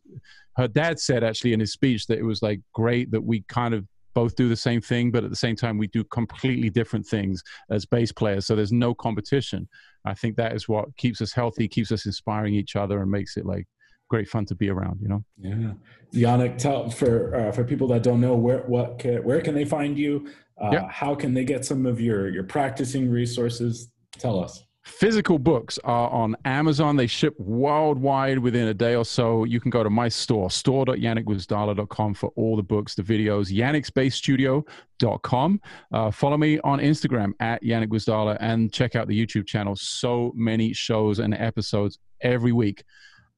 her dad said actually in his speech that it was like great that we kind of both do the same thing, but at the same time, we do completely different things as bass players. So there's no competition. I think that is what keeps us healthy, keeps us inspiring each other, and makes it like great fun to be around. You know. Yeah, Janek, tell for uh, for people that don't know where what can, where can they find you? Uh, yeah. How can they get some of your your practicing resources? Tell us. Physical books are on Amazon. They ship worldwide within a day or so. You can go to my store, store.janekgwizdala.com for all the books, the videos, janekspacestudio.com. Uh, follow me on Instagram at Janek and check out the YouTube channel. So many shows and episodes every week.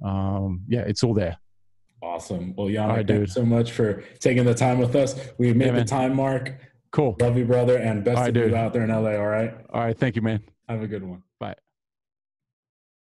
Um, yeah, it's all there. Awesome. Well, Janek, thank you so much for taking the time with us. We made yeah, the time mark. Cool. Love you, brother, and best of you out there in LA. All right. All right. Thank you, man. Have a good one.